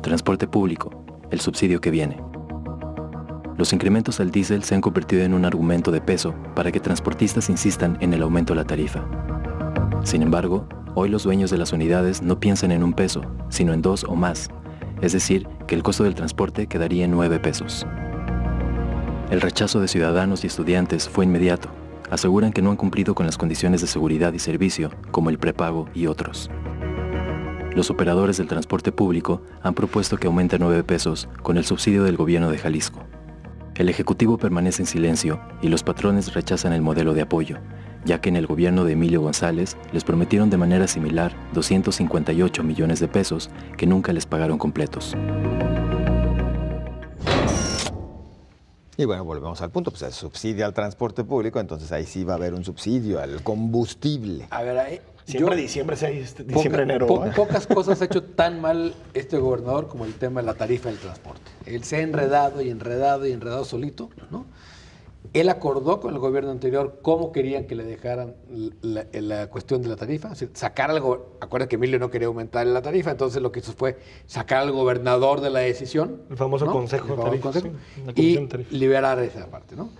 Transporte público, el subsidio que viene. Los incrementos al diésel se han convertido en un argumento de peso para que transportistas insistan en el aumento de la tarifa. Sin embargo, hoy los dueños de las unidades no piensan en un peso, sino en dos o más, es decir, que el costo del transporte quedaría en nueve pesos. El rechazo de ciudadanos y estudiantes fue inmediato. Aseguran que no han cumplido con las condiciones de seguridad y servicio, como el prepago y otros. Los operadores del transporte público han propuesto que aumente a 9 pesos con el subsidio del gobierno de Jalisco. El Ejecutivo permanece en silencio y los patrones rechazan el modelo de apoyo, ya que en el gobierno de Emilio González les prometieron de manera similar 258 millones de pesos que nunca les pagaron completos. Y bueno, volvemos al punto, pues se subsidia al transporte público, entonces ahí sí va a haber un subsidio al combustible. A ver, ahí, Siempre yo- diciembre, seis, poca- diciembre, enero. po- ¿eh? pocas cosas ha hecho tan mal este gobernador como el tema de la tarifa del transporte. Él se ha enredado y enredado y enredado solito, ¿no? Él acordó con el gobierno anterior cómo querían que le dejaran la, la cuestión de la tarifa, o sea, sacar al Acuérdate que Emilio no quería aumentar la tarifa, entonces lo que hizo fue sacar al gobernador de la decisión. El famoso consejo El de famoso tarifas, consejo, sí, la y comisión de tarifas. liberar esa parte, ¿no?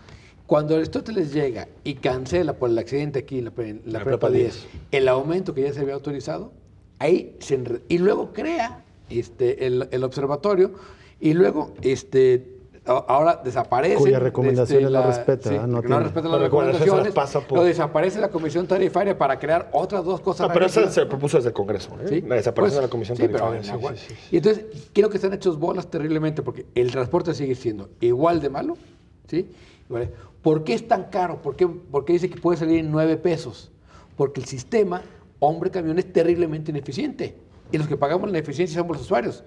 Cuando Aristóteles llega y cancela por el accidente aquí en la, en la La prepa prepa 10 10. el aumento que ya se había autorizado, ahí se y luego crea este, el, el observatorio y luego este ahora desaparece Cuya recomendaciones no respeta, ¿eh? no no, respeta Las recomendaciones recomendaciones, las pasa por- lo desaparece la comisión tarifaria para crear otras dos cosas No, pero eso se propuso desde el Congreso, ¿eh? Sí, La desaparición pues, de la comisión sí, pero tarifaria. en sí, sí, sí, sí. Y entonces, creo que están hechos bolas terriblemente porque el transporte sigue siendo igual de malo, ¿sí? ¿Vale? ¿Por qué es tan caro? ¿Por qué, por qué dice que puede salir en 9 pesos? Porque el sistema hombre-camión es terriblemente ineficiente. Y los que pagamos la ineficiencia somos los usuarios.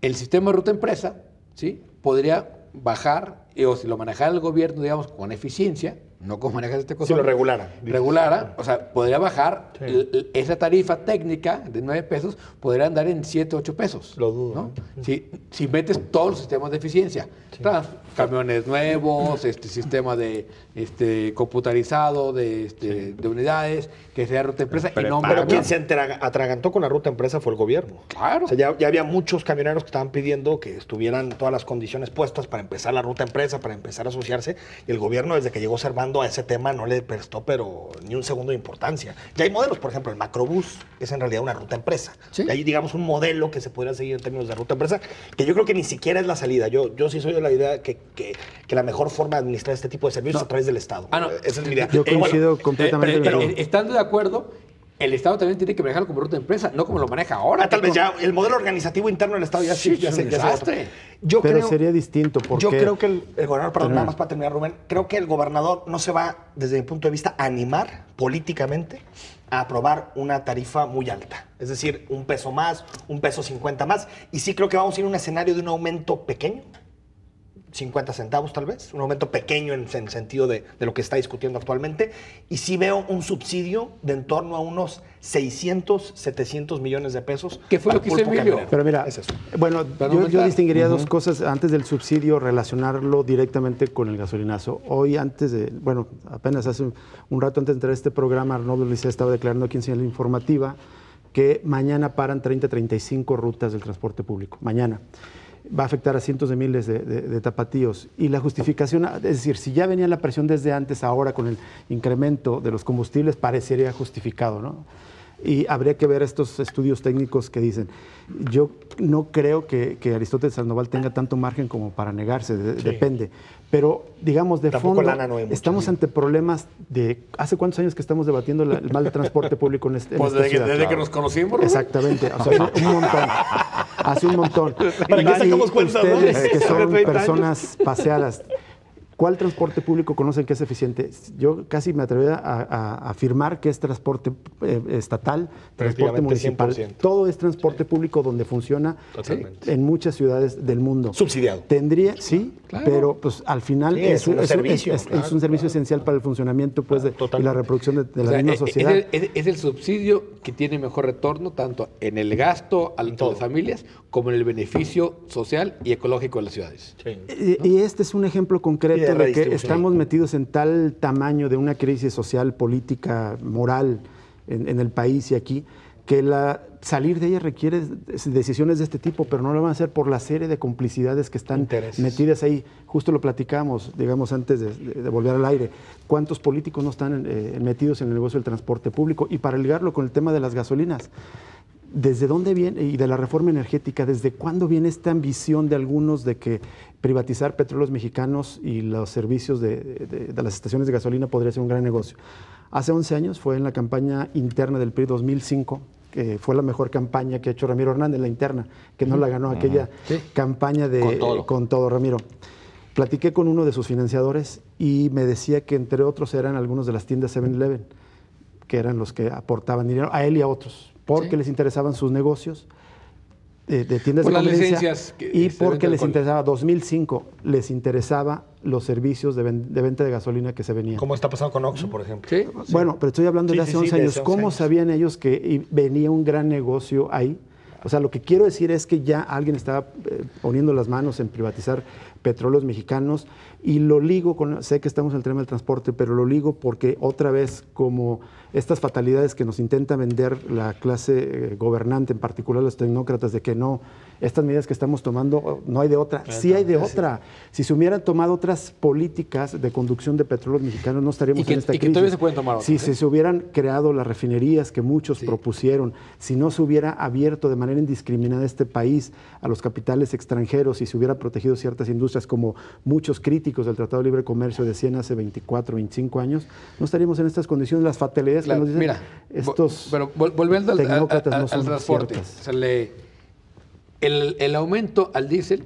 El sistema ruta-empresa, ¿sí? Podría bajar, o si lo manejara el gobierno, digamos, con eficiencia, no como manejas este cosa. Si lo regulara, dices. Regulara, o sea, podría bajar Sí. esa tarifa técnica de 9 pesos, podría andar en 7, 8 pesos. Lo dudo, ¿no? Si, si metes todos los sistemas de eficiencia, trans- camiones nuevos, este sistema de este computarizado de, este, de unidades, que sea ruta empresa y Pero- no Pero quien se atraga- atragantó con la ruta empresa fue el gobierno. Claro. O sea, ya, ya había muchos camioneros que estaban pidiendo que estuvieran todas las condiciones puestas para empezar la ruta empresa, para empezar a asociarse. Y el gobierno, desde que llegó Servando a ese tema, no le prestó, pero ni un segundo de importancia. Ya hay modelos, por ejemplo, el macrobús es en realidad una ruta empresa. Sí. Y hay, digamos, un modelo que se podría seguir en términos de ruta empresa, que yo creo que ni siquiera es la salida. Yo, yo sí soy de la idea que, que, que la mejor forma de administrar este tipo de servicios es a través del Estado. Ah, no. Esa es mi idea. Yo Pero bueno, coincido completamente Eh, pero, con eh, estando de acuerdo, el Estado también tiene que manejarlo como ruta empresa, no como lo maneja ahora. Ah, tal vez ya el modelo organizativo interno del Estado ya sí, Sí, ya es se un desastre. Yo Pero creo, sería distinto porque... Yo creo que el, el gobernador, perdón, nada más para terminar, Rubén, creo que el gobernador no se va, desde mi punto de vista, a animar políticamente a aprobar una tarifa muy alta. Es decir, un peso más, un peso 50 más. Y sí creo que vamos a ir a un escenario de un aumento pequeño, 50 centavos tal vez, un aumento pequeño en, en sentido de, de lo que está discutiendo actualmente. Y sí veo un subsidio de en torno a unos 600, 700 millones de pesos. ¿Qué fue lo que hizo Emilio? camionero. Pero mira, Es eso. bueno, yo, distinguiría dos cosas antes del subsidio, relacionarlo directamente con el gasolinazo. Hoy, antes de, bueno, apenas hace un, un rato antes de entrar a este programa, Arnoldo Licea estaba declarando aquí en señal informativa que mañana paran 30, 35 rutas del transporte público. Mañana. Va a afectar a cientos de miles de, de- de tapatíos. Y la justificación, es decir, si ya venía la presión desde antes, ahora con el incremento de los combustibles, parecería justificado, ¿no? Y habría que ver estos estudios técnicos que dicen. Yo no creo que, que Aristóteles Sandoval tenga tanto margen como para negarse, de- depende. Pero, digamos, de Tampoco fondo, no estamos sí. ante problemas de... ¿Hace cuántos años que estamos debatiendo la- el mal de transporte público en, este, en Pues esta desde, que, ciudad? desde que nos conocimos. Exactamente, o sea, un montón. <laughs> Hace un montón. ¿Para qué sacamos? Ustedes que son 30 años. personas paseadas, ¿cuál transporte público conocen que es eficiente? Yo casi me atrevería a, afirmar que es transporte eh, estatal, transporte municipal. 100%. Todo es transporte público donde funciona Totalmente. en muchas ciudades del mundo. Subsidiado. Tendría, sí, Claro. pero pues al final Sí, es un servicio, es- es claro, un servicio esencial para el funcionamiento pues, de- y la reproducción de, de O la sea, misma es- sociedad. Es, el, es- es el subsidio que tiene mejor retorno tanto en el gasto a las familias como en el beneficio social y ecológico de las ciudades. Y, y este es un ejemplo Y de, que estamos metidos en tal tamaño de una crisis social, política, moral en, en el país y aquí, que la, salir de ella requiere decisiones de este tipo, pero no lo van a hacer por la serie de complicidades que están Intereses. metidas ahí. Justo lo platicamos, digamos, antes de volver al aire. ¿Cuántos políticos no están eh, metidos en el negocio del transporte público? Y para ligarlo con el tema de las gasolinas. ¿Desde dónde viene, y de la reforma energética, desde cuándo viene esta ambición de algunos de que privatizar petróleos mexicanos y los servicios de, de- de las estaciones de gasolina podría ser un gran negocio? Hace 11 años fue en la campaña interna del PRI 2005, que fue la mejor campaña que ha hecho Ramiro Hernández, la interna, que no la ganó aquella campaña de Con todo. con todo, Ramiro. Platiqué con uno de sus financiadores y me decía que entre otros eran algunos de las tiendas 7-Eleven, que eran los que aportaban dinero a él y a otros, porque Sí. les interesaban sus negocios. eh, de tiendas Por de las conveniencia licencias que y porque les interesaba, 2005, les interesaba los servicios de, ven- de venta de gasolina que se venían. Como está pasando con Oxxo, por ejemplo. Sí. Bueno, pero estoy hablando Sí, de hace sí, 11 de años. hace 11 ¿Cómo años. sabían ellos que i- venía un gran negocio ahí? O sea, lo que quiero decir es que ya alguien estaba eh, poniendo las manos en privatizar petróleos mexicanos y lo ligo con, sé que estamos en el tema del transporte, pero lo ligo porque otra vez como estas fatalidades que nos intenta vender la clase eh, gobernante, en particular los tecnócratas, de que no, estas medidas que estamos tomando, oh, no hay de otra. Sí hay de otra. Si se hubieran tomado otras políticas de conducción de petróleos mexicanos, no estaríamos Y que- en esta y que crisis. todavía se pueden tomar Si otras, se ¿eh? se hubieran creado las refinerías que muchos propusieron, si no se hubiera abierto de manera indiscriminada este país a los capitales extranjeros, si se hubiera protegido ciertas industrias como muchos críticos del Tratado de Libre Comercio decían hace 24, 25 años, no estaríamos en estas condiciones. Las fatalidades Claro, que nos dicen mira, estos pero vol- volviendo al, al- tecnócratas al- no al son transporte, le- el, el aumento al diésel,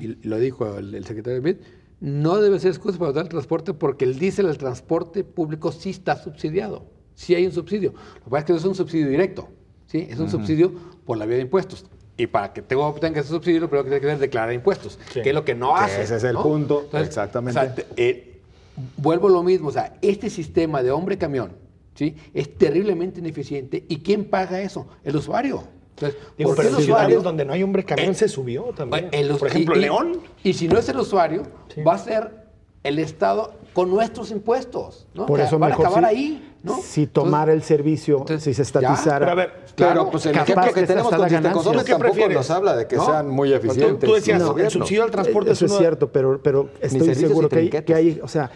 y lo dijo el, el secretario Smith, no debe ser excusa para dar el transporte porque el diésel, el transporte público sí está subsidiado, sí hay un subsidio. Lo que pasa es que no es un subsidio directo, ¿sí? es un subsidio por la vía de impuestos. Y para que tenga, obtenga ese subsidio, lo primero que tiene que hacer es declarar impuestos, Sí. que es lo que no Que hace. ese es el ¿no? punto, exactamente. o sea, te- eh, vuelvo a lo mismo, o sea, este sistema de hombre-camión ¿sí? es terriblemente ineficiente. ¿Y quién paga eso? El usuario. Entonces, Digo, ¿por qué pero el usuario? donde no hay hombre camión Eh, se subió también. el por ejemplo, y- León. Y si no es el usuario, va a ser el Estado con nuestros impuestos. ¿no? Por Que eso van mejor a acabar si, ahí. ¿no? si tomara el servicio, entonces, si se ya, estatizara. pero a ver, Claro, pues el ejemplo que tenemos con ¿Tú qué tampoco prefieres? nos habla de que No, sean muy tú- eficientes. tú decías, los el gobiernos. subsidio al transporte Eso es es uno- cierto, pero, pero estoy seguro que hay, que hay, o sea,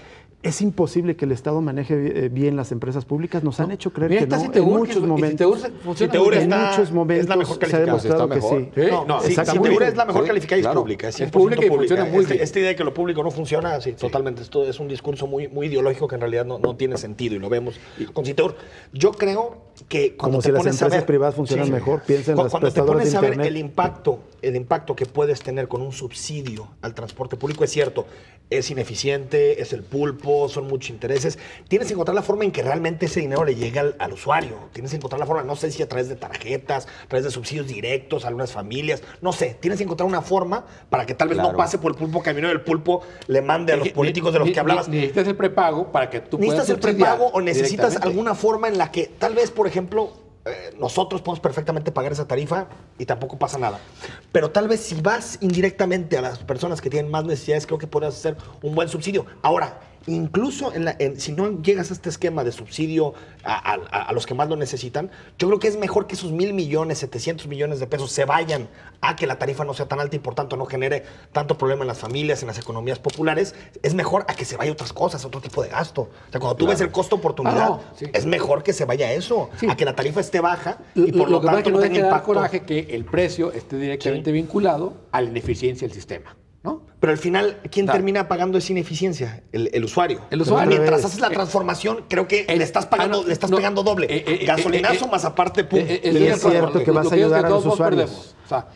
es imposible que el Estado maneje eh, bien las empresas públicas. Nos han hecho creer Mira, que no. Citeur, en muchos momentos. En está- muchos momentos es la mejor se ha calificada. demostrado que sí. Sí, No, no. Citeur es la mejor Sí, calificada y es claro. pública. Es Es 100% pública y pública. funciona muy Este- bien. Esta idea de que lo público no funciona, sí, totalmente. Esto es un discurso muy, muy ideológico que en realidad no, no tiene sentido y lo vemos con Citeur. Yo creo que cuando Como te si las pones a empresas ver- privadas funcionan mejor, piensa en las Cuando te pones a ver el impacto, el impacto que puedes tener con un subsidio al transporte público, es cierto, es ineficiente, es el pulpo, son muchos intereses. Tienes que encontrar la forma en que realmente ese dinero le llegue al, al usuario. Tienes que encontrar la forma, no sé si a través de tarjetas, a través de subsidios directos a algunas familias, no sé. Tienes que encontrar una forma para que tal vez Claro. no pase por el pulpo camino del pulpo, le mande a los políticos de los que hablabas. Necesitas el prepago para que tú puedas ¿Necesitas el prepago o necesitas alguna forma en la que tal vez, por ejemplo, eh, nosotros podemos perfectamente pagar esa tarifa y tampoco pasa nada? Pero tal vez si vas indirectamente a las personas que tienen más necesidades, creo que podrías hacer un buen subsidio. Ahora, incluso en la- en- si no llegas a este esquema de subsidio a, a- a los que más lo necesitan, yo creo que es mejor que esos mil millones, 700 millones de pesos se vayan a que la tarifa no sea tan alta y por tanto no genere tanto problema en las familias, en las economías populares. Es mejor a que se vaya otras cosas, otro tipo de gasto. O sea, cuando tú ves el costo-oportunidad, Ah, no, sí. es mejor que se vaya a eso, Sí. a que la tarifa esté baja y por lo, tanto que no no tenga impacto. coraje que el precio esté directamente vinculado a la ineficiencia del sistema. Pero al final, ¿quién Claro. termina pagando esa ineficiencia? El, el usuario. El usuario. Mientras haces la eh, transformación, creo que le estás pagando, ah, no, le estás no, pegando doble. eh, eh, Gasolinazo eh, más aparte, pum. Eh, eh, Y es cierto que vas a ayudar a los usuarios. O sea,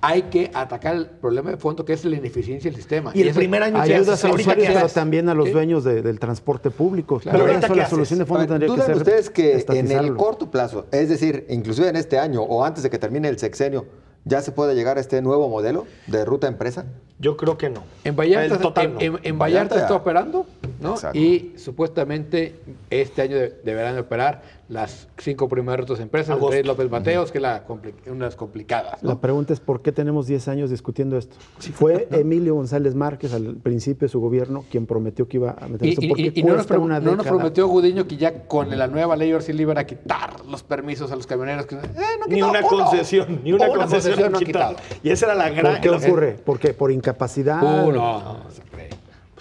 hay que atacar el problema de fondo que es la ineficiencia del sistema. Y el eso- primer año que Ayudas a los usuarios, pero también a los dueños de- del transporte público. Claro. Pero ahorita eso, qué la haces? solución de fondo ver, tendría que ¿Dudan ser ustedes que en el corto plazo, es decir, inclusive en este año o antes de que termine el sexenio, ya se puede llegar a este nuevo modelo de ruta empresa? Yo creo que no. En Vallarta, El total en, no. en- en Vallarta está operando, ¿no? Exacto. Y supuestamente este año de- deberán de operar las cinco primeras rutas de empresas, Agosto. entre López Mateos, que es la compli- unas complicadas, ¿no? La pregunta es por qué tenemos 10 años discutiendo esto. <laughs> Fue Emilio González Márquez al principio de su gobierno quien prometió que iba a meter Y, esto y- porque y- y no, nos, una no prometió Gudiño que ya con la nueva ley Orsi le iban a quitar los permisos a los camioneros. Que, eh, no Ni una uno. concesión, ni una, concesión, no han han quitado. quitado. Y esa era la gran. ¿Por qué ocurre? ¿Por qué? ¿Por incapacidad? Uh, no, no, se cree.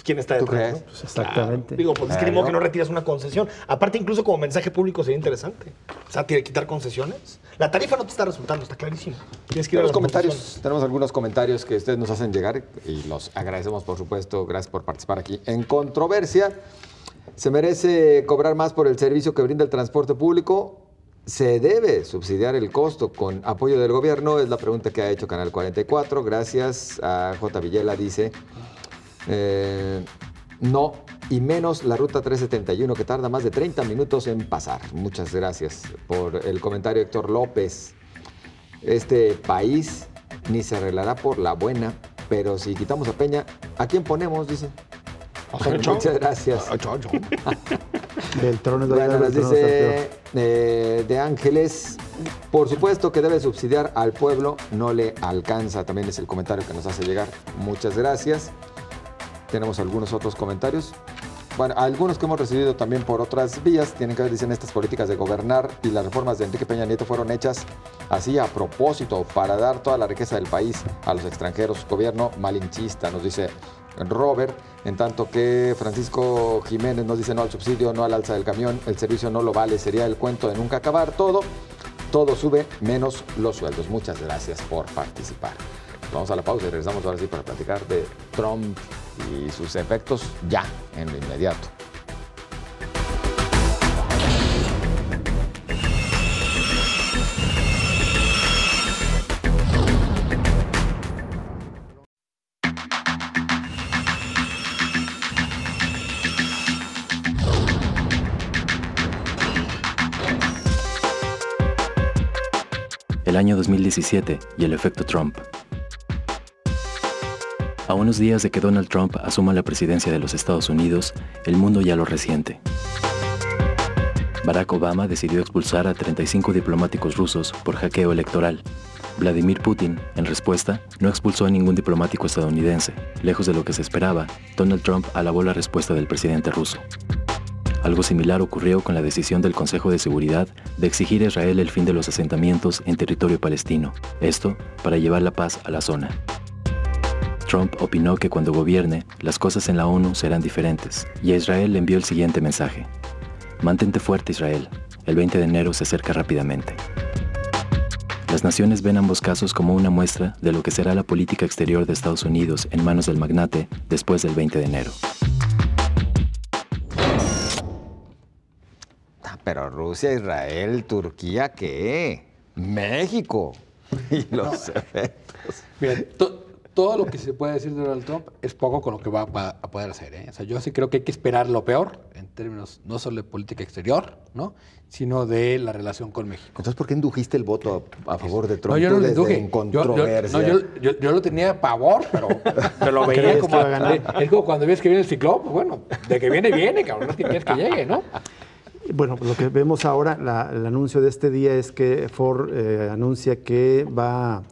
¿Quién está ¿Tú detrás? crees? no? Pues exactamente. Digo, pues es que no retiras una concesión. Aparte, incluso como mensaje público sería interesante. O sea, tiene que quitar concesiones. La tarifa no te está resultando, está clarísimo. Tienes que ir a las comentarios, tenemos algunos comentarios que ustedes nos hacen llegar y los agradecemos, por supuesto. Gracias por participar aquí. En controversia, ¿se merece cobrar más por el servicio que brinda el transporte público? ¿Se debe subsidiar el costo con apoyo del gobierno? Es la pregunta que ha hecho Canal 44. Gracias a J. Villela, dice. Eh, no, y menos la ruta 371 que tarda más de 30 minutos en pasar. Muchas gracias por el comentario, Héctor López. Este país ni se arreglará por la buena, pero si quitamos a Peña, ¿a quién ponemos? Dice. <laughs> Muchas gracias. <laughs> Del trono de Bueno, nos dice eh, de Ángeles, por supuesto que debe subsidiar al pueblo, no le alcanza. También es el comentario que nos hace llegar. Muchas gracias. Tenemos algunos otros comentarios. Bueno, algunos que hemos recibido también por otras vías tienen que ver, dicen, estas políticas de gobernar y las reformas de Enrique Peña Nieto fueron hechas así a propósito para dar toda la riqueza del país a los extranjeros. Gobierno malinchista, nos dice Robert, en tanto que Francisco Jiménez nos dice no al subsidio, no al alza del camión, el servicio no lo vale, sería el cuento de nunca acabar todo. Todo sube menos los sueldos. Muchas gracias por participar. Vamos a la pausa y regresamos ahora sí para platicar de Trump y sus efectos ya, en lo inmediato. el año 2017 y el efecto Trump. A unos días de que Donald Trump asuma la presidencia de los Estados Unidos, el mundo ya lo resiente. Barack Obama decidió expulsar a 35 diplomáticos rusos por hackeo electoral. Vladimir Putin, en respuesta, no expulsó a ningún diplomático estadounidense. Lejos de lo que se esperaba, Donald Trump alabó la respuesta del presidente ruso. Algo similar ocurrió con la decisión del Consejo de Seguridad de exigir a Israel el fin de los asentamientos en territorio palestino, esto para llevar la paz a la zona. Trump opinó que cuando gobierne, las cosas en la ONU serán diferentes, y a Israel le envió el siguiente mensaje. Mantente fuerte Israel, el 20 de enero se acerca rápidamente. Las naciones ven ambos casos como una muestra de lo que será la política exterior de Estados Unidos en manos del magnate después del 20 de enero. Ah, Pero Rusia, Israel, Turquía, ¿qué? México. <laughs> Y los to- todo lo que se puede decir de Donald Trump es poco con lo que va, va a poder hacer. ¿eh? O sea, yo sí creo que hay que esperar lo peor en términos no solo de política exterior, ¿no? sino de la relación con México. Entonces, ¿por qué indujiste el voto a, a favor de Trump? No, yo no desde induje. en Yo, yo- controversia. no, yo, yo- yo lo tenía pavor, pero, pero lo veía ¿Crees como. a ganar? Es como cuando ves que viene el ciclón, pues bueno, de que viene, viene, cabrón, no es que quieres que llegue, ¿no? Bueno, lo que vemos ahora, la- el anuncio de este día es que Ford eh, anuncia que va,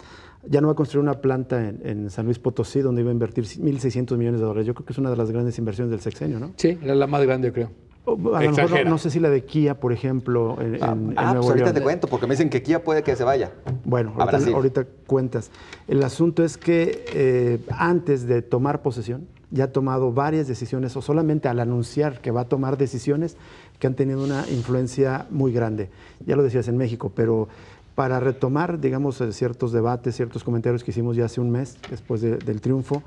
ya no va a construir una planta en, en San Luis Potosí donde iba a invertir 1.600 millones de dólares. Yo creo que es una de las grandes inversiones del sexenio, ¿no? Sí, era la más grande, yo creo. O, A lo mejor no, sé si la de Kia, por ejemplo, en, en- Ah, en ah, Nuevo pues ahorita León. te cuento, porque me dicen que Kia puede que se vaya. Bueno, ahorita, Brasil. ahorita cuentas. El asunto es que eh, antes de tomar posesión, ya ha tomado varias decisiones, o solamente al anunciar que va a tomar decisiones que han tenido una influencia muy grande. Ya lo decías en México, pero para retomar, digamos, eh, ciertos debates, ciertos comentarios que hicimos ya hace un mes, después de- del triunfo,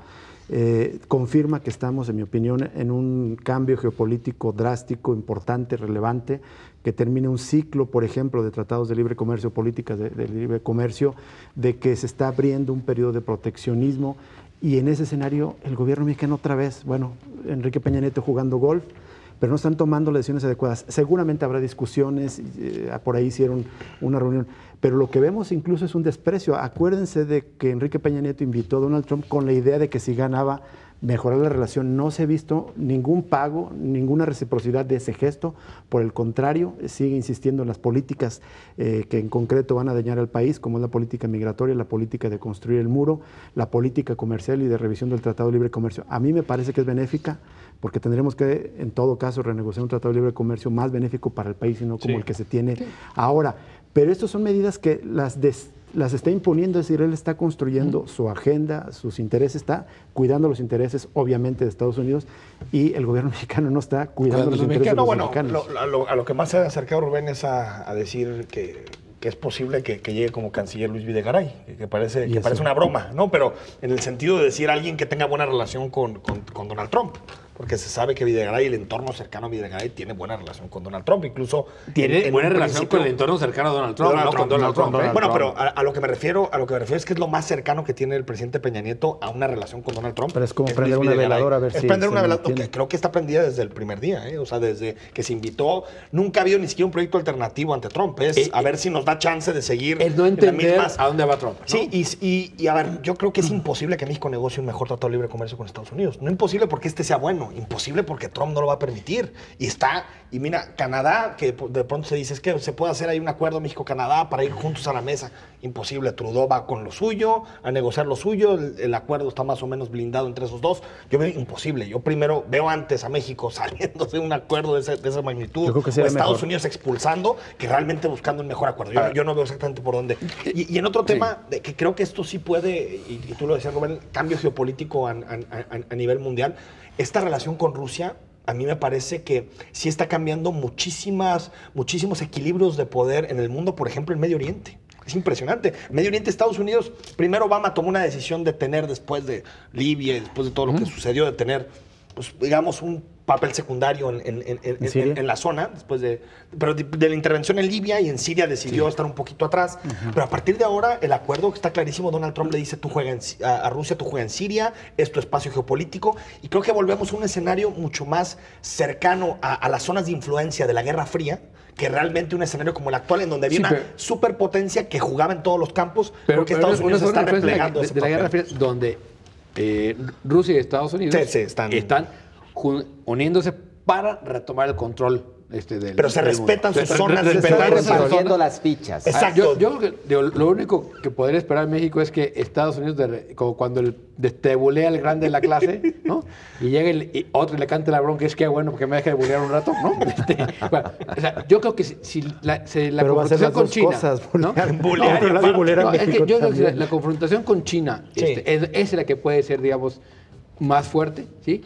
eh, confirma que estamos, en mi opinión, en un cambio geopolítico drástico, importante, relevante, que termine un ciclo, por ejemplo, de tratados de libre comercio, políticas de, de libre comercio, de que se está abriendo un periodo de proteccionismo. Y en ese escenario el gobierno mexicano otra vez, bueno, Enrique Peña Nieto jugando golf, pero no están tomando las decisiones adecuadas. Seguramente habrá discusiones, eh, por ahí hicieron una reunión, pero lo que vemos incluso es un desprecio. Acuérdense de que Enrique Peña Nieto invitó a Donald Trump con la idea de que si ganaba mejorar la relación. No se ha visto ningún pago, ninguna reciprocidad de ese gesto. Por el contrario, sigue insistiendo en las políticas eh, que en concreto van a dañar al país, como es la política migratoria, la política de construir el muro, la política comercial y de revisión del Tratado de Libre Comercio. A mí me parece que es benéfica, porque tendremos que, en todo caso, renegociar un Tratado de Libre Comercio más benéfico para el país y no como el que se tiene ahora. Pero estas son medidas que las des- las está imponiendo, es decir, él está construyendo su agenda, sus intereses, está cuidando los intereses, obviamente, de Estados Unidos, y el gobierno <laughs> mexicano no está cuidando los los intereses de No, los bueno, mexicanos. lo- a, lo, a lo que más se ha acercado Rubén es a, a decir que, que es posible que, que llegue como canciller Luis Videgaray, que- parece, que parece una broma, ¿no? Pero en el sentido de decir alguien que tenga buena relación con, con- con Donald Trump. Porque se sabe que Videgaray y el entorno cercano a Videgaray tiene buena relación con Donald Trump. Incluso. Tiene en- en buena relación con el entorno cercano a Donald Trump, Donald no Trump, con Donald Donald Trump. ¿eh? Bueno, pero a, a lo que me refiero, a lo que me refiero es que es lo más cercano que tiene el presidente Peña Nieto a una relación con Donald Trump. Pero es como Luis prender una Videgaray. veladora a ver es si prender una veladora. creo que está prendida desde el primer día, ¿eh? o sea, desde que se invitó. Nunca ha habido ni siquiera un proyecto alternativo ante Trump. Es Eh, a ver si nos da chance de seguir. Es no entender a dónde va Trump. ¿no? Sí, y, y- y a ver, yo creo que es imposible que México negocie un mejor tratado de libre comercio con Estados Unidos. No imposible porque este sea bueno, imposible porque Trump no lo va a permitir. Y está, y mira, Canadá, que de pronto se dice, es que se puede hacer ahí un acuerdo México-Canadá para ir juntos a la mesa. Imposible, Trudeau va con lo suyo, a negociar lo suyo, el, el acuerdo está más o menos blindado entre esos dos. Yo veo imposible, yo primero veo antes a México <laughs> saliéndose de un acuerdo de, ese- de esa magnitud, Yo creo que o Estados mejor. Unidos expulsando, que realmente buscando un mejor acuerdo. Yo, yo no veo exactamente por dónde. Y, y en otro tema, de que creo que esto sí puede, y, y tú lo decías, Rubén, cambio geopolítico a, a- a- a nivel mundial. Esta relación con Rusia, a mí me parece que sí está cambiando muchísimas, muchísimos equilibrios de poder en el mundo, por ejemplo, en Medio Oriente. Es impresionante. Medio Oriente, Estados Unidos, primero Obama tomó una decisión de tener, después de Libia después de todo lo que sucedió, de tener, pues, digamos, un papel secundario en, en- en- en- la zona, después de, pero de, de la intervención en Libia y en Siria decidió estar un poquito atrás. Pero a partir de ahora, el acuerdo que está clarísimo, Donald Trump le dice, tú juega a, a Rusia, tú juega en Siria, es tu espacio geopolítico, y creo que volvemos a un escenario mucho más cercano a, a las zonas de influencia de la Guerra Fría, que realmente un escenario como el actual, en donde había Sí, una pero- superpotencia que jugaba en todos los campos, Pero, creo que pero Estados Unidos está replegando de, ese de la Guerra papel. Fría, donde eh, Rusia y Estados Unidos Sí, sí, están- uniéndose para retomar el control este, del Pero se del respetan mundo. sus Se- zonas de. Recogiendo las fichas. Exacto. Ah, Yo, yo creo que digo, lo único que podría esperar México es que Estados Unidos, de como cuando el, destebulea al grande de la clase, ¿no? <laughs> Y llega el- y otro y le cante la bronca, es que bueno, porque me deja de bulear un rato, ¿no? <laughs> Este, bueno, o sea, yo creo que si, si la, la confrontación con China, cosas, ¿no? bulear- es que yo creo que la, también. la confrontación con China Sí. este, es, es la que puede ser, digamos, más fuerte, ¿sí?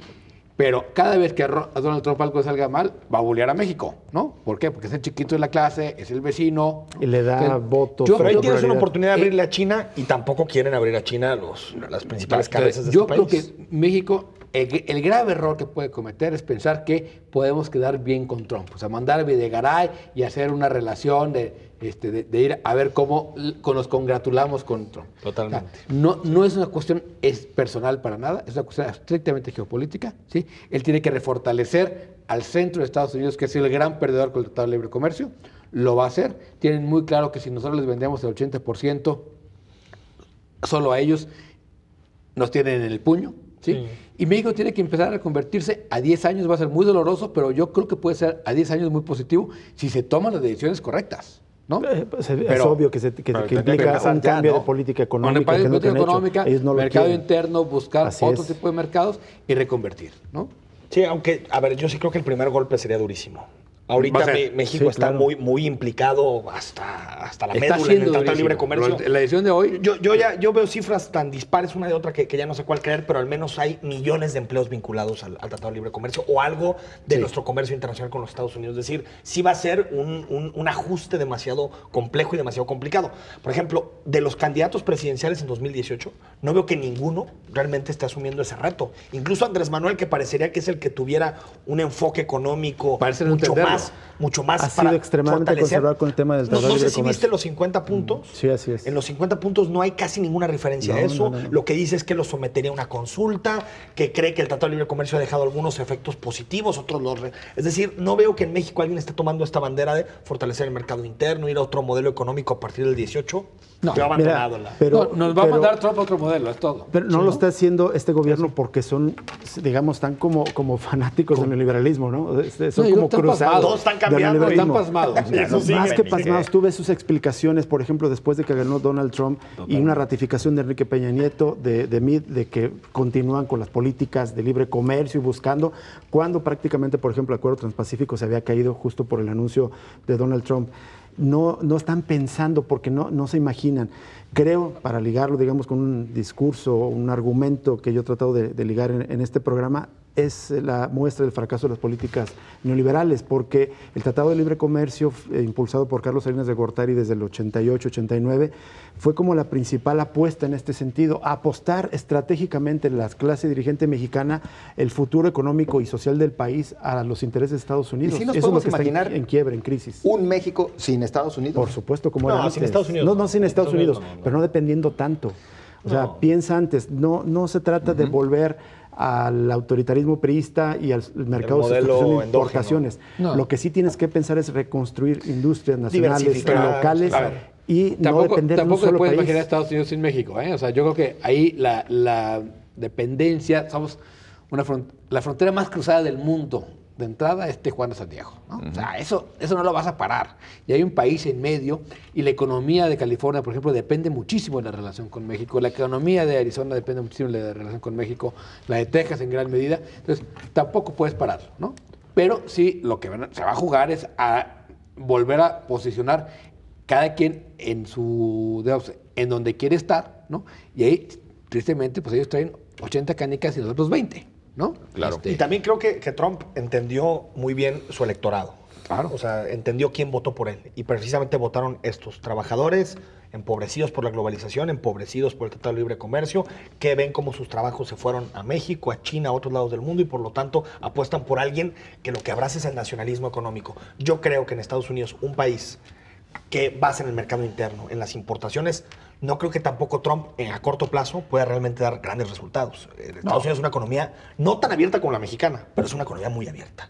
Pero cada vez que a Ro- a Donald Trump algo salga mal, va a bullear a México, ¿no? ¿Por qué? Porque es el chiquito de la clase, es el vecino. Y le da Entonces, votos. yo Pero ahí creo- tienes una oportunidad de Eh, abrirle a China y tampoco quieren abrir a China los, las principales cabezas de Yo este creo país. que México, el, el grave error que puede cometer es pensar que podemos quedar bien con Trump. O sea, mandar a Videgaray y hacer una relación de, este, de, de ir a ver cómo con- nos congratulamos con Trump. Totalmente. O sea, no, no es una cuestión es personal para nada, es una cuestión estrictamente geopolítica. ¿sí? Él tiene que refortalecer al centro de Estados Unidos, que es el gran perdedor con el Tratado de Libre Comercio. Lo va a hacer. Tienen muy claro que si nosotros les vendemos el 80%, solo a ellos nos tienen en el puño. ¿sí? Y México tiene que empezar a convertirse a 10 años, va a ser muy doloroso, pero yo creo que puede ser a 10 años muy positivo si se toman las decisiones correctas. ¿No? Eh, pues, es Pero- obvio que, se, que, pero que implica un ya, cambio ¿no? de política Con económica. el que han hecho. económica, no lo mercado interno, buscar Así otro es. tipo de mercados y reconvertir. ¿no? Sí, aunque, a ver, yo sí creo que el primer golpe sería durísimo. Ahorita ser. México Sí, está claro. muy, muy implicado hasta, hasta la Está médula en el Tratado de. Libre Comercio. La edición de hoy, Yo, yo ya yo veo cifras tan dispares una de otra que, que ya no sé cuál creer, pero al menos hay millones de empleos vinculados al, al Tratado de Libre Comercio o algo de Sí. nuestro comercio internacional con los Estados Unidos. Es decir, sí va a ser un, un- un ajuste demasiado complejo y demasiado complicado. Por ejemplo, de los candidatos presidenciales en 2018, no veo que ninguno realmente esté asumiendo ese reto. Incluso Andrés Manuel, que parecería que es el que tuviera un enfoque económico Parece mucho entenderlo. más, mucho más Ha sido extremadamente conservador con el tema del No- Tratado no de sé Libre si viste los 50 puntos. Sí, así es. En los 50 puntos no hay casi ninguna referencia a No, eso. no, no, no. Lo que dice es que lo sometería a una consulta, que cree que el Tratado de Libre Comercio ha dejado algunos efectos positivos, otros los... re- Es decir, no veo que en México alguien esté tomando esta bandera de fortalecer el mercado interno, ir a otro modelo económico a partir del 18. No. Yo Mira, la... pero- no, nos va pero- a mandar Trump a otro modelo, es todo. Pero no lo está haciendo este gobierno porque son, digamos, tan como, como fanáticos del neoliberalismo, ¿no? Son No, como están cruzados. pasmados. Todos están del cambiando, neoliberalismo. están pasmados. <laughs> Más que pasmados, tú ves sus explicaciones, por ejemplo, después de que ganó Donald Trump y una ratificación de Enrique Peña Nieto, de, de MID, de que continúan con las políticas de libre comercio y buscando, cuando prácticamente, por ejemplo, el Acuerdo Transpacífico se había caído justo por el anuncio de Donald Trump. No, no están pensando porque no, no se imaginan. Creo, para ligarlo, digamos, con un discurso, un argumento que yo he tratado de, ligar en este programa, es la muestra del fracaso de las políticas neoliberales, porque el Tratado de Libre Comercio, eh, impulsado por Carlos Salinas de Gortari desde el 88-89, fue como la principal apuesta en este sentido, apostar estratégicamente en la clase dirigente mexicana el futuro económico y social del país a los intereses de Estados Unidos. ¿Y si nos Eso es lo podemos que está en- imaginar en quiebra, en crisis. Un México sin Estados Unidos. Por supuesto, como No, era sin antes. Estados Unidos No, no. no sin Estados Unidos Unidos, no, no. pero no dependiendo tanto. O sea, piensa antes, no, no se trata de volver al autoritarismo priista y al mercado de importaciones. No. Lo que sí tienes que pensar es reconstruir industrias nacionales, Diversificar, locales claro. y no tampoco depender de un tampoco se solo puede país. imaginar Estados Unidos sin México. ¿eh? O sea, yo creo que ahí la, la dependencia, somos una fron- la frontera más cruzada del mundo. De entrada es Tijuana Santiago. ¿no? O sea, eso, eso no lo vas a parar. Y hay un país en medio y la economía de California, por ejemplo, depende muchísimo de la relación con México. La economía de Arizona depende muchísimo de la relación con México. La de Texas en gran medida. Entonces, tampoco puedes pararlo, ¿no? Pero sí, lo que se va a jugar es a volver a posicionar cada quien en su, digamos, en donde quiere estar, ¿no? Y ahí, tristemente, pues ellos traen 80 canicas y nosotros 20, ¿no? Claro. Este, Y también creo que, que Trump entendió muy bien su electorado. Claro. O sea, entendió quién votó por él. Y precisamente votaron estos trabajadores empobrecidos por la globalización, empobrecidos por el Tratado de Libre Comercio, que ven cómo sus trabajos se fueron a México, a China, a otros lados del mundo y por lo tanto apuestan por alguien que lo que abraza es el nacionalismo económico. Yo creo que en Estados Unidos, un país que basa en el mercado interno, en las importaciones, no creo que tampoco Trump en, a corto plazo pueda realmente dar grandes resultados. Eh, Estados Unidos es una economía no tan abierta como la mexicana, pero es una economía muy abierta.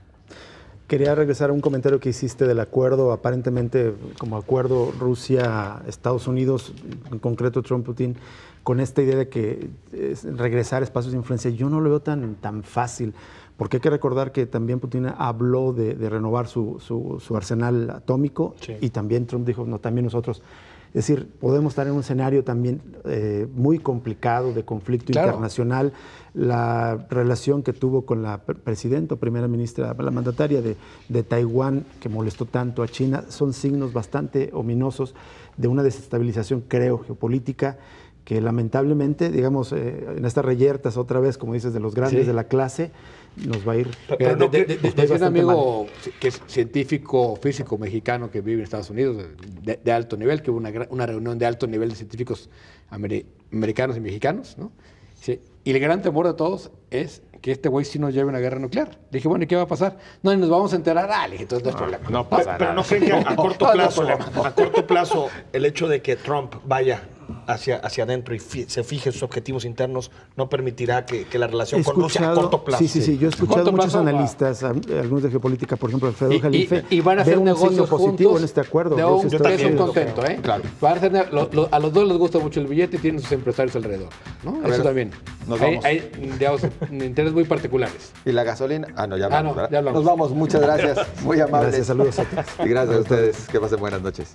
Quería regresar a un comentario que hiciste del acuerdo, aparentemente como acuerdo Rusia-Estados Unidos, en concreto Trump-Putin, con esta idea de que es regresar a espacios de influencia. Yo no lo veo tan, tan fácil, porque hay que recordar que también Putin habló de, de renovar su, su- su arsenal atómico Sí. y también Trump dijo, no, también nosotros. Es decir, podemos estar en un escenario también eh, muy complicado de conflicto Claro. internacional. La relación que tuvo con la pre- presidenta o primera ministra, la mandataria de, de Taiwán, que molestó tanto a China, son signos bastante ominosos de una desestabilización, creo, geopolítica, que lamentablemente, digamos, eh, en estas reyertas otra vez, como dices, de los grandes Sí. de la clase, nos va a ir. Pero no de- de- de- a decía un amigo que es científico físico mexicano que vive en Estados Unidos, de, de alto nivel, que hubo una, una reunión de alto nivel de científicos ameri- americanos y mexicanos, ¿no? Dice, y el gran temor de todos es que este güey sí nos lleve a una guerra nuclear. Le dije, bueno, ¿y qué va a pasar? No, y nos vamos a enterar. Ah, le dije, entonces no es problema. no Pero, pasa pero nada. no creen que a <laughs> corto No, no hay plazo, a <laughs> corto plazo, el hecho de que Trump vaya hacia, hacia adentro y fi- se fije sus objetivos internos no permitirá que, que la relación He con Rusia a corto plazo. Sí, sí, sí. Yo he escuchado muchos plazo, analistas, a- algunos de geopolítica, por ejemplo, Alfredo Y, y- Jalife, y van a hacer negocios positivo en este acuerdo. de un contento, ¿eh? Claro. Van a, hacer- lo- lo- a los dos les gusta mucho el billete y tienen sus empresarios alrededor, ¿no? ver, Eso también. nos hay, vamos. hay, digamos, intereses muy particulares. <laughs> Y la gasolina. Ah, no, ya Ah, ya hablamos. Nos vamos. Muchas gracias. Muy amables. Gracias, saludos a todos. Y gracias a ustedes. Que pasen buenas noches.